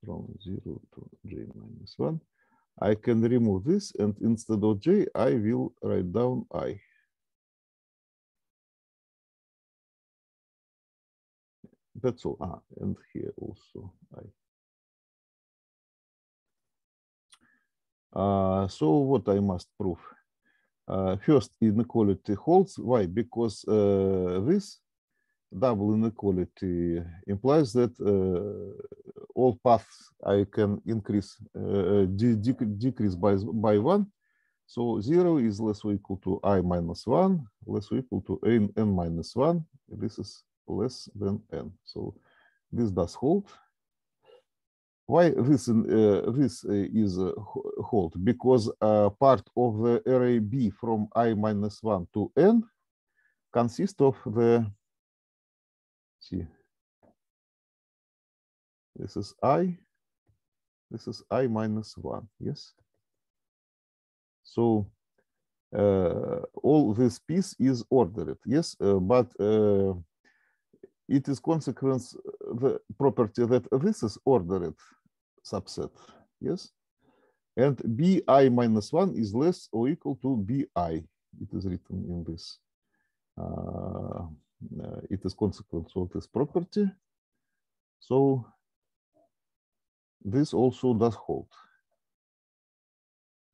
From 0 to j minus 1 i can remove this and instead of j i will write down i that's all ah, and here also i uh, so what i must prove uh, first inequality holds. Why? Because uh, this double inequality implies that uh, all paths I can increase, de de decrease by, by one. So zero is less or equal to i minus one, less or equal to n, n minus one. This is less than n. So this does hold. Why this uh, this uh, is uh, hold? Because uh, part of the array B from i minus one to n consists of the see. This is i. This is i minus one. Yes. So uh, all this piece is ordered. Yes, uh, but uh, it is consequence uh, the property that this is ordered subset. Yes, and bi minus one is less or equal to bi. It is written in this. Uh, uh, it is consequence of this property. So this also does hold.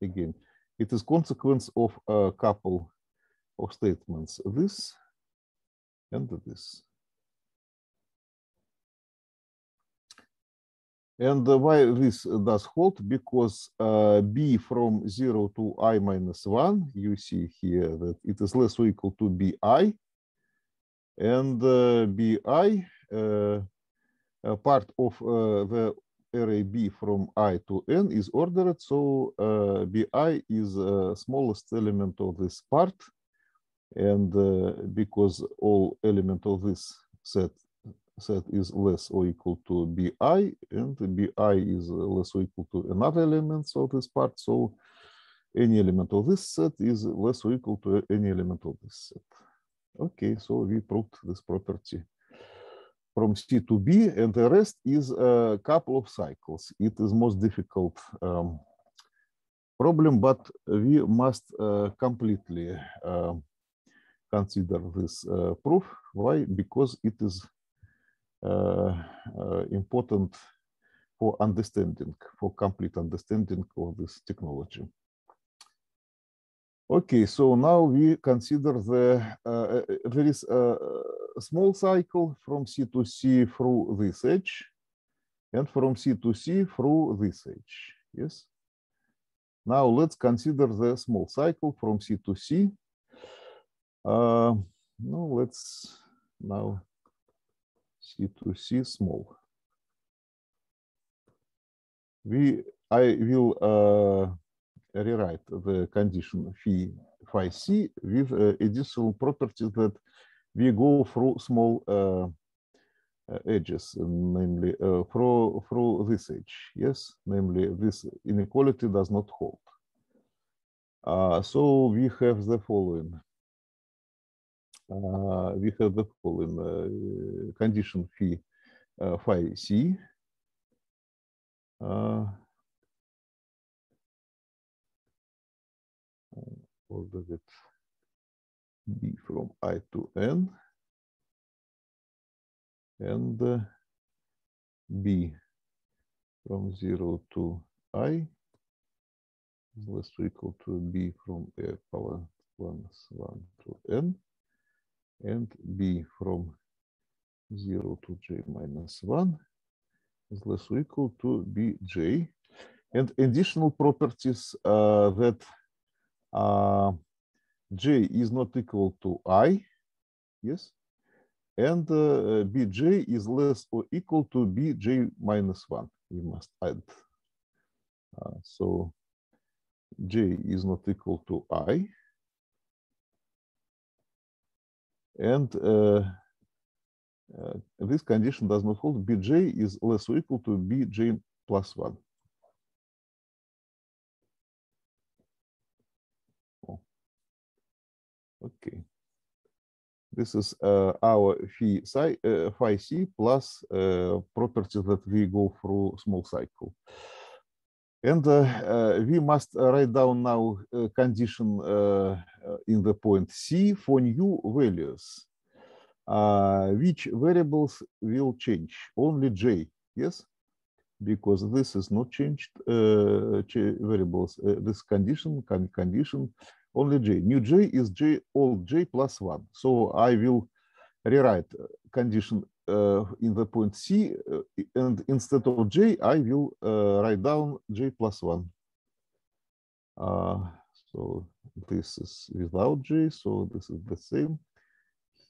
Again, it is consequence of a couple of statements. This and this. And uh, why this does hold? Because uh, b from 0 to i minus 1, you see here that it is less or equal to bi. And uh, bi, uh, part of uh, the array b from i to n is ordered, so uh, bi is the smallest element of this part. And uh, because all element of this set set is less or equal to bi, and bi is less or equal to another element of this part, so any element of this set is less or equal to any element of this set. Okay, so we proved this property from C to B, and the rest is a couple of cycles. It is most difficult um, problem, but we must uh, completely uh, consider this uh, proof. Why? Because it is important for understanding, for complete understanding of this technology. Okay, so now we consider the, uh, uh, there is a small cycle from C to C through this edge and from C to C through this edge, yes? Now let's consider the small cycle from C to C. Uh, no, let's now C to C small. We, I will uh, rewrite the condition phi phi c with uh, additional properties that we go through small uh, uh, edges, namely uh, through through this edge. Yes, namely this inequality does not hold. Uh, so we have the following. We have the following condition phi uh, phi c. Uh, order it b from i to n and uh, b from 0 to i is less or equal to b from a power minus 1 to n and b from 0 to j minus 1 is less or equal to bj and additional properties uh, that uh, j is not equal to i, yes, and uh, bj is less or equal to bj minus 1. We must add. Uh, so j is not equal to i. And uh, uh, this condition does not hold. bj is less or equal to bj plus 1. Okay. This is uh, our phi, psi, uh, phi c plus uh, properties that we go through small cycle. And uh, uh, we must write down now condition uh, in the point C for new values. which variables will change? Only J, yes? Because this is not changed variables. this condition, con condition only j. New j is j old j plus one. So I will rewrite condition uh, in the point c, uh, and instead of j, I will uh, write down j plus one. so this is without j, so this is the same.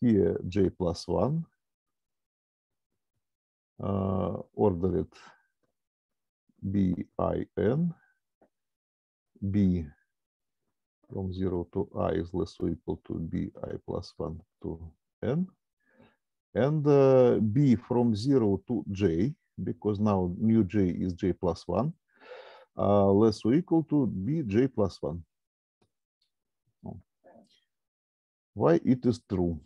Here j plus one. order it bin, b from 0 to i is less or equal to bi plus 1 to n. And uh, b from 0 to j, because now new j is j plus 1, uh, less or equal to bj plus 1. Why it is true?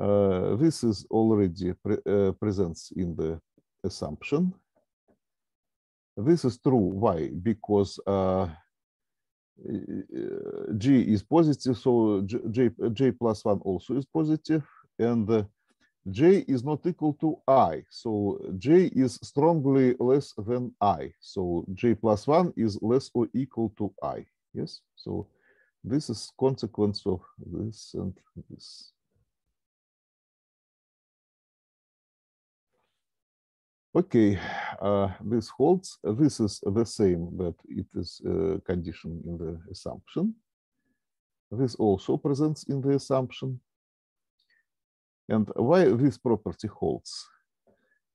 Uh, this is already pre uh, presents in the assumption. This is true. Why? Because uh, G is positive, so J, J plus 1 also is positive, and uh, J is not equal to I. So J is strongly less than I. So J plus 1 is less or equal to I. Yes, so this is consequence of this and this. Okay, uh, this holds. This is the same that it is a condition in the assumption. This also presents in the assumption. And why this property holds?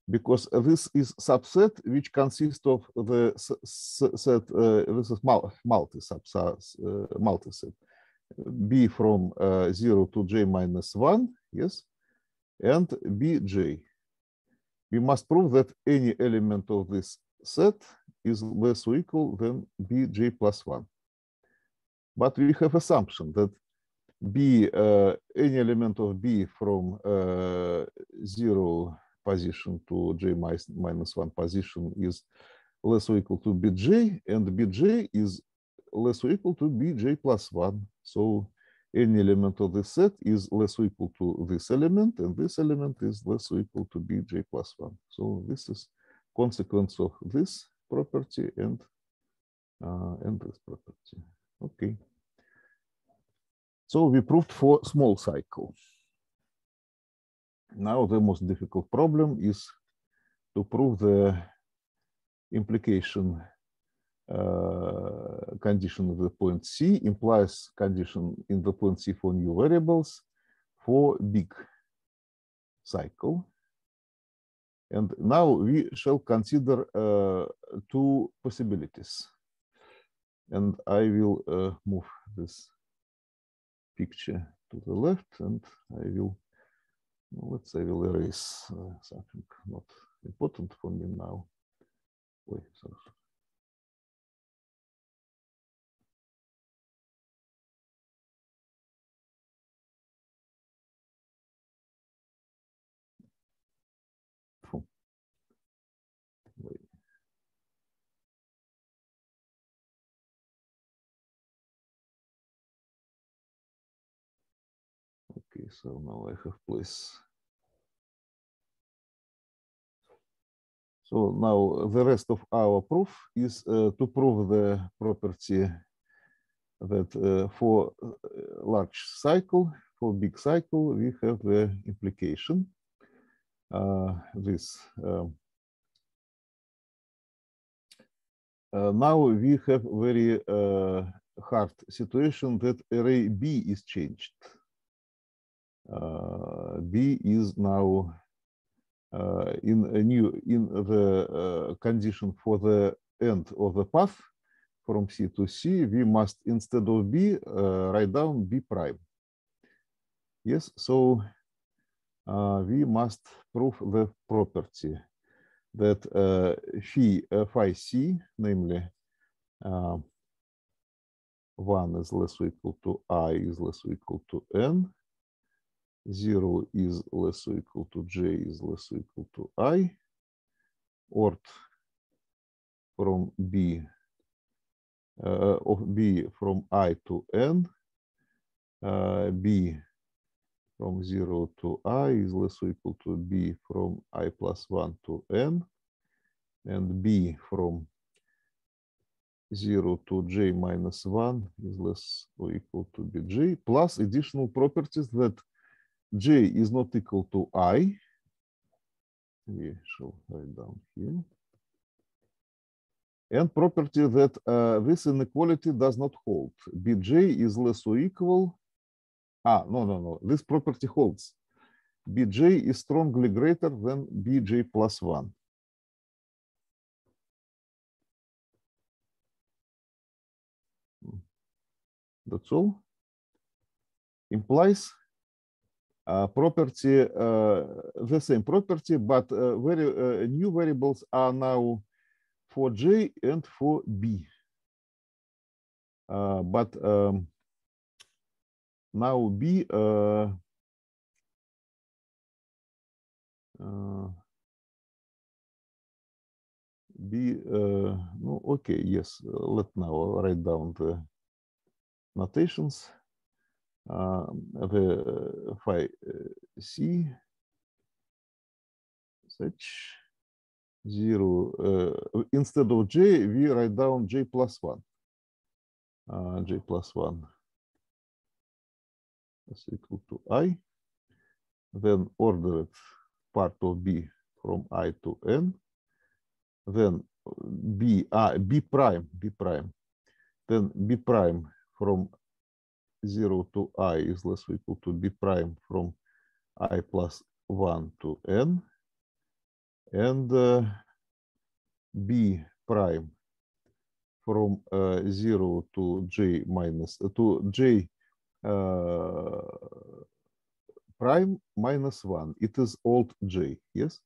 Because this is subset which consists of the set, uh, this is multi-subset, uh, multi-set, b from uh, 0 to j minus 1, yes, and bj we must prove that any element of this set is less or equal than bj plus 1. But we have assumption that b, uh, any element of b from uh, 0 position to j minus 1 position is less or equal to bj, and bj is less or equal to bj plus 1. So any element of this set is less or equal to this element, and this element is less or equal to bj plus 1. So this is consequence of this property and, uh, and this property. Okay. So we proved for small cycle. Now the most difficult problem is to prove the implication uh, condition of the point C implies condition in the point C for new variables for big cycle. And now we shall consider uh, two possibilities. And I will uh, move this picture to the left and I will, let's say, I will erase uh, something not important for me now. Wait, sorry. So now I have place. So now the rest of our proof is uh, to prove the property that uh, for large cycle, for big cycle, we have the implication. Uh, this um, uh, now we have very uh, hard situation that array B is changed. Uh, B is now uh, in a new in the uh, condition for the end of the path from C to C, we must instead of B write down B prime. Yes, so we must prove the property that uh, phi, uh, phi c, namely uh, 1 is less or equal to i is less or equal to n, 0 is less or equal to j is less or equal to i, ort from b uh, of b from i to n, uh, b from 0 to i is less or equal to b from i plus 1 to n, and b from 0 to j minus 1 is less or equal to bj, plus additional properties that j is not equal to i, we shall write down here, and property that uh, this inequality does not hold. Bj is less or equal. Ah, no, no, no. This property holds. Bj is strongly greater than Bj plus 1. Hmm. That's all. Implies property, uh, the same property, but uh, very uh, new variables are now for J and for B. But um, now B uh, uh, B, uh, no, okay, yes, let now write down the notations. Uh, the uh, phi uh, such zero, uh, instead of J, we write down J plus one. Uh, J plus one is equal to I. Then ordered part of B from I to N then b b prime b prime then b prime from 0 to i is less or equal to b prime from i plus 1 to n. And uh, b prime from uh, 0 to j minus uh, to j uh, prime minus 1 it is old j yes?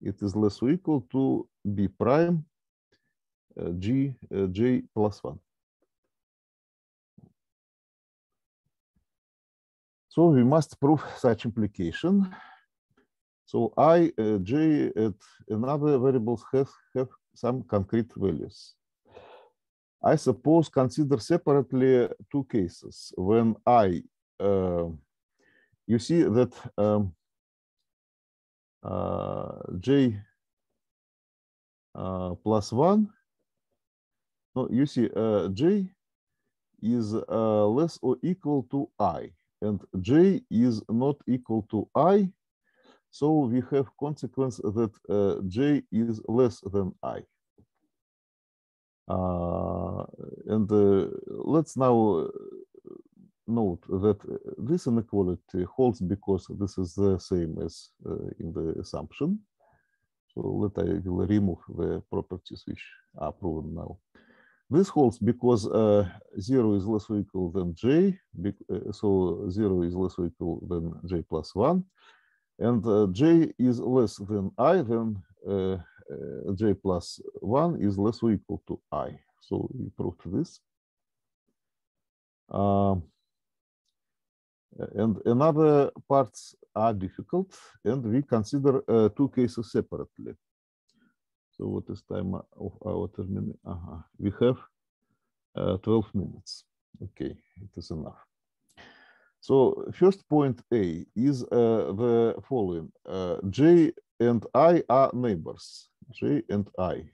It is less or equal to b prime uh, g uh, j plus 1. So we must prove such implication. So i, uh, j, and another variables have, have some concrete values. I suppose consider separately two cases when i, uh, you see that um, uh, j uh, plus 1. No, you see, uh, j is uh, less or equal to i, and j is not equal to i, so we have consequence that uh, j is less than i. Uh, and uh, let's now note that this inequality holds because this is the same as in the assumption. So let I will remove the properties which are proven now. This holds because uh, 0 is less or equal than j, uh, so 0 is less or equal than j plus 1, and uh, j is less than i, then uh, uh, j plus 1 is less or equal to i. So we proved this. Um, and another parts are difficult, and we consider uh, two cases separately. So what is time of our termin? Uh -huh. We have uh, 12 minutes. Okay, it is enough. So first point A is uh, the following. Uh, J and I are neighbors, J and I.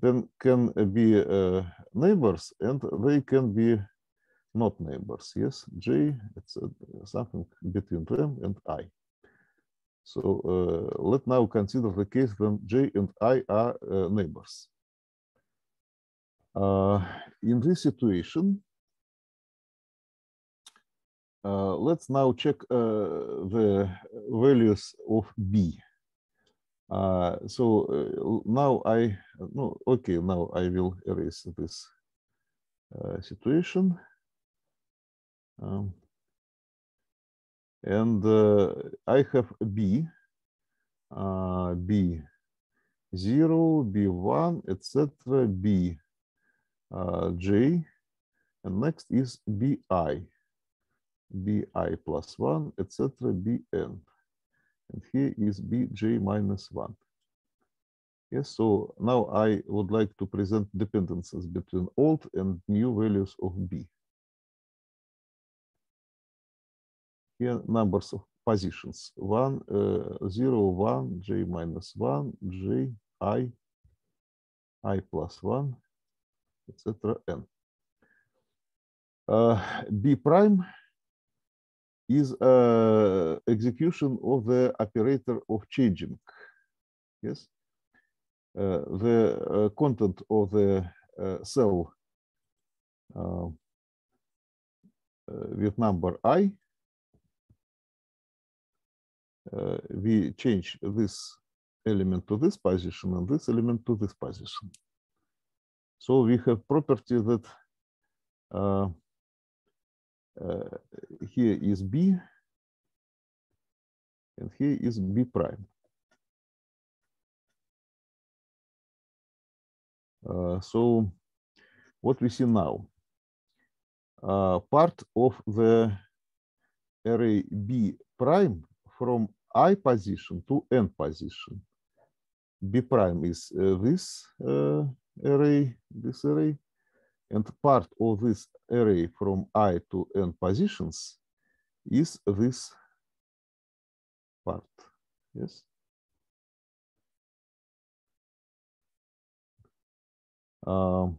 Then can be uh, neighbors and they can be not neighbors. Yes, J, it's uh, something between them and I. So uh, let now consider the case when J and I are uh, neighbors. Uh, in this situation, uh, let's now check uh, the values of B. so now I, no, okay, now I will erase this situation. Um, and uh, I have B, B zero, B1, etc., B J, and next is BI, BI plus one, etc., BN. And here is BJ minus one. Yes, so now I would like to present dependencies between old and new values of B. here numbers of positions. One uh, zero one j minus one j i i plus one etc n. Uh, b prime is uh, execution of the operator of changing. Yes? Uh, the content of the cell with number i we change this element to this position and this element to this position. So we have property that uh, uh, here is b, and here is b prime. Uh, so what we see now, uh, part of the array b prime from i position to n position. b prime is uh, this uh, array, this array, and part of this array from i to n positions is this part. Yes. Um,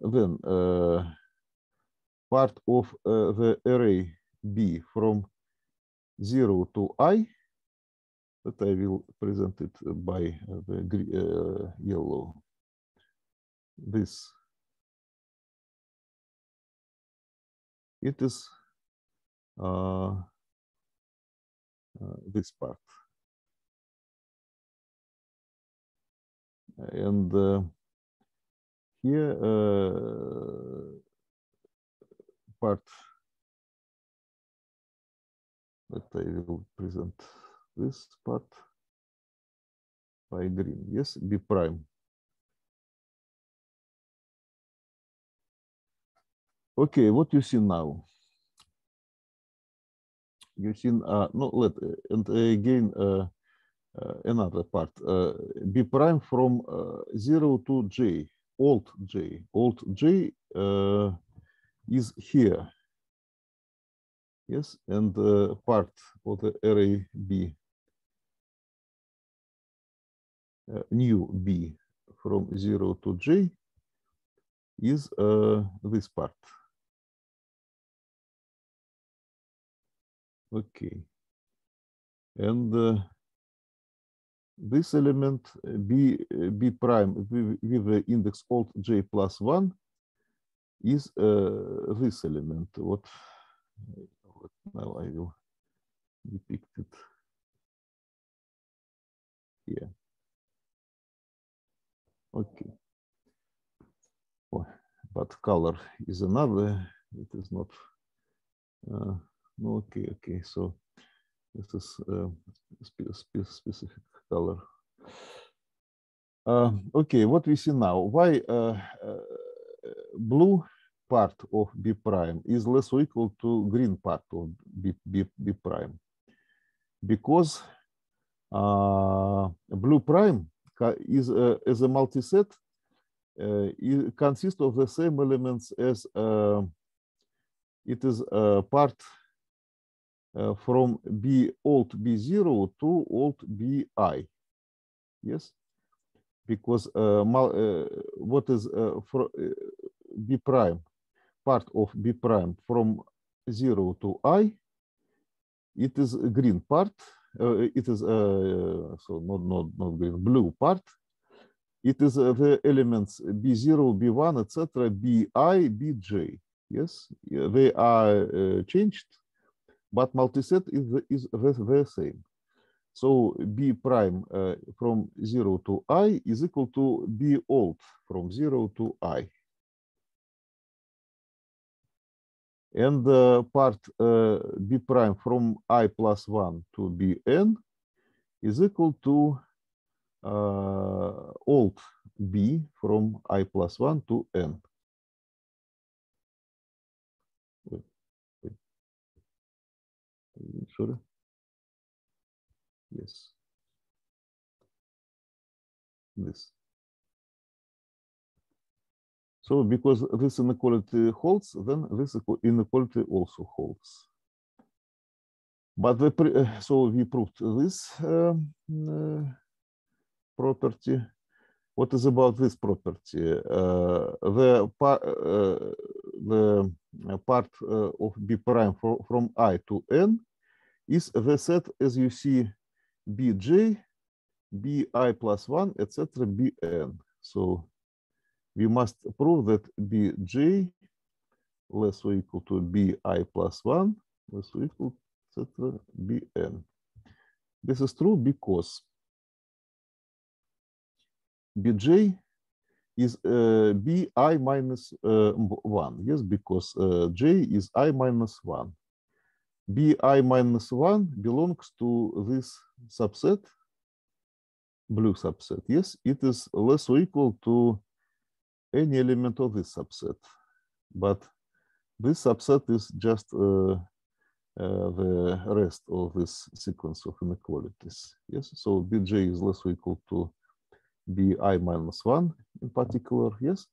then uh, part of uh, the array b from 0 to i that I will present it by the uh, yellow. This. It is uh, uh, this part. And uh, here uh, part that I will present this part by green. Yes, B prime. Okay, what you see now? You see, uh, no, let and again uh, uh, another part. Uh, B prime from uh, zero to J, alt J. Alt J uh, is here. Yes, and uh, part of the array B, uh, new B from 0 to J is uh, this part. Okay. And uh, this element B, B prime with, the index alt J plus 1 is uh, this element. What now I will depict it here. Okay. Oh, but color is another. It is not. Uh, no, okay, okay. So this is uh, spe spe specific color. Uh, okay, what we see now? Why uh, blue part of B prime is less or equal to green part of B, B, B prime. Because uh, blue prime is uh, as a multiset uh, it consists of the same elements as uh, it is a part uh, from B alt B0 to alt BI. Yes, because uh, what is for B prime part of B prime from 0 to i, it is a green part. Uh, it is uh, so not not not green blue part. It is uh, the elements B0, B1, etc. BI, BJ. Yes, they are changed, but multiset is is the, the same. So B prime from 0 to i is equal to B old from 0 to i. and uh, part uh, b prime from i plus 1 to bn is equal to uh, alt b from i plus 1 to n. Yes. This. So because this inequality holds, then this inequality also holds. But the uh, so we proved this uh, uh, property. What is about this property? Uh, the, par uh, the part uh, of B prime for, from I to N is the set as you see Bj, Bi plus 1, etc. Bn. So we must prove that bj less or equal to bi plus 1 less or equal etc bn. This is true because bj is uh, b i minus uh, 1. Yes, because uh, j is i minus 1. b i minus 1 belongs to this subset, blue subset. Yes, it is less or equal to any element of this subset. But this subset is just uh, uh, the rest of this sequence of inequalities. Yes, so bj is less or equal to bi minus 1 in particular, yes.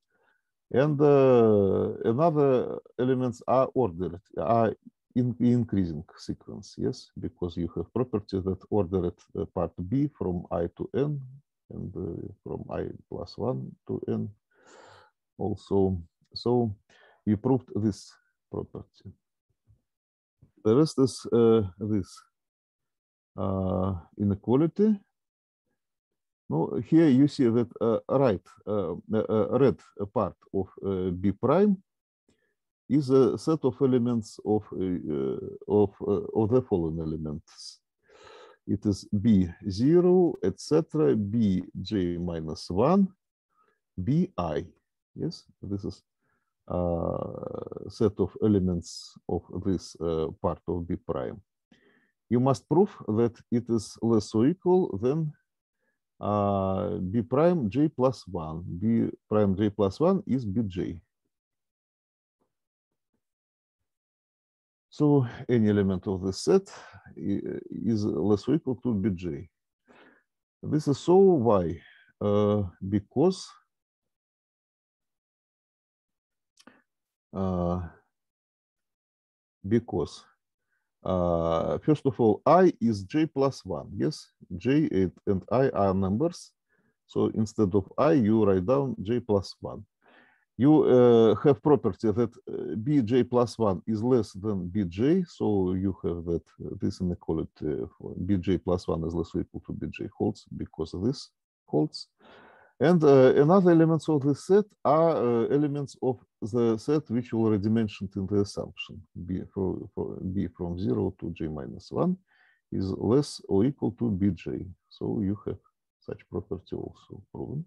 And uh, another elements are ordered, are in increasing sequence, yes, because you have properties that ordered uh, part b from i to n and uh, from i plus 1 to n also. So you proved this property. The rest is uh, this uh, inequality. No, here you see that uh, right uh, uh, red part of uh, B prime is a set of elements of of of the following elements. It is B zero, etc. B j minus one, B i. Yes, this is uh, set of elements of this uh, part of B prime. You must prove that it is less or equal than uh, B prime j plus 1. B prime j plus 1 is Bj. So any element of the set is less or equal to Bj. This is so why? Uh, because uh, because uh, first of all, i is j plus 1. Yes, j and, i are numbers. So instead of i, you write down j plus 1. You uh, have property that uh, bj plus 1 is less than bj. So you have that uh, this inequality for bj plus 1 is less or equal to bj holds because this holds. And uh, another elements of the set are uh, elements of the set which we already mentioned in the assumption. B, for, for B from 0 to j minus 1 is less or equal to bj. So you have such property also proven.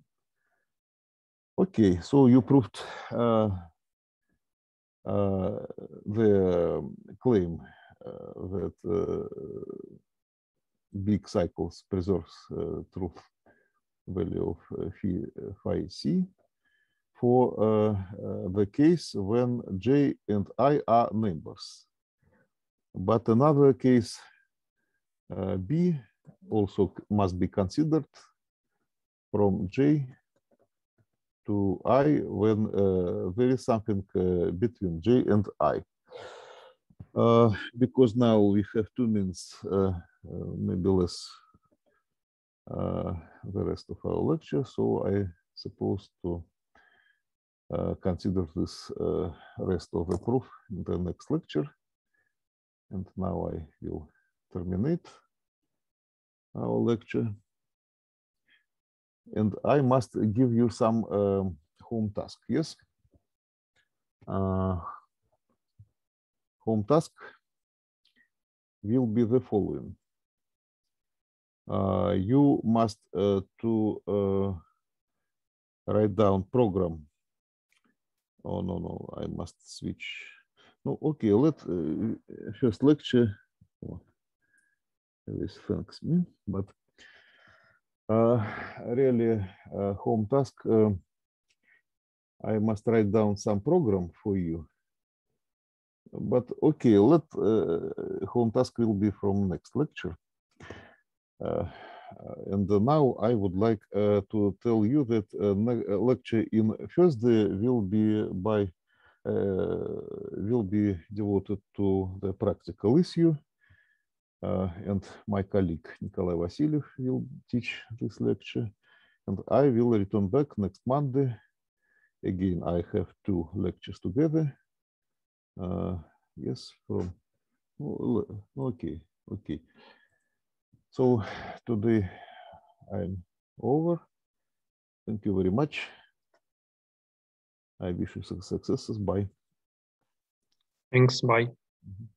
Okay, so you proved uh, uh, the claim uh, that uh, big cycles preserves truth value of phi, phi c for uh, uh, the case when j and i are numbers. But another case uh, b also must be considered from j to i when uh, there is something uh, between j and i. Uh, because now we have two means, maybe less the rest of our lecture. So I suppose to uh, consider this uh, rest of the proof in the next lecture. And now I will terminate our lecture. And I must give you some home task, yes? Uh, home task will be the following you must uh, to uh, write down program. Oh no no, I must switch. No, okay. Let uh, first lecture. This thanks me, but uh, really uh, home task. Uh, I must write down some program for you. But okay, let uh, home task will be from next lecture. Uh, and uh, now I would like uh, to tell you that lecture in Thursday will be by will be devoted to the practical issue. And my colleague Nikolai Vasilyev will teach this lecture. And I will return back next Monday. Again, I have two lectures together. Yes, from oh, okay, okay. So today I'm over. Thank you very much. I wish you suc- successes. Bye. Thanks. Bye. Mhm.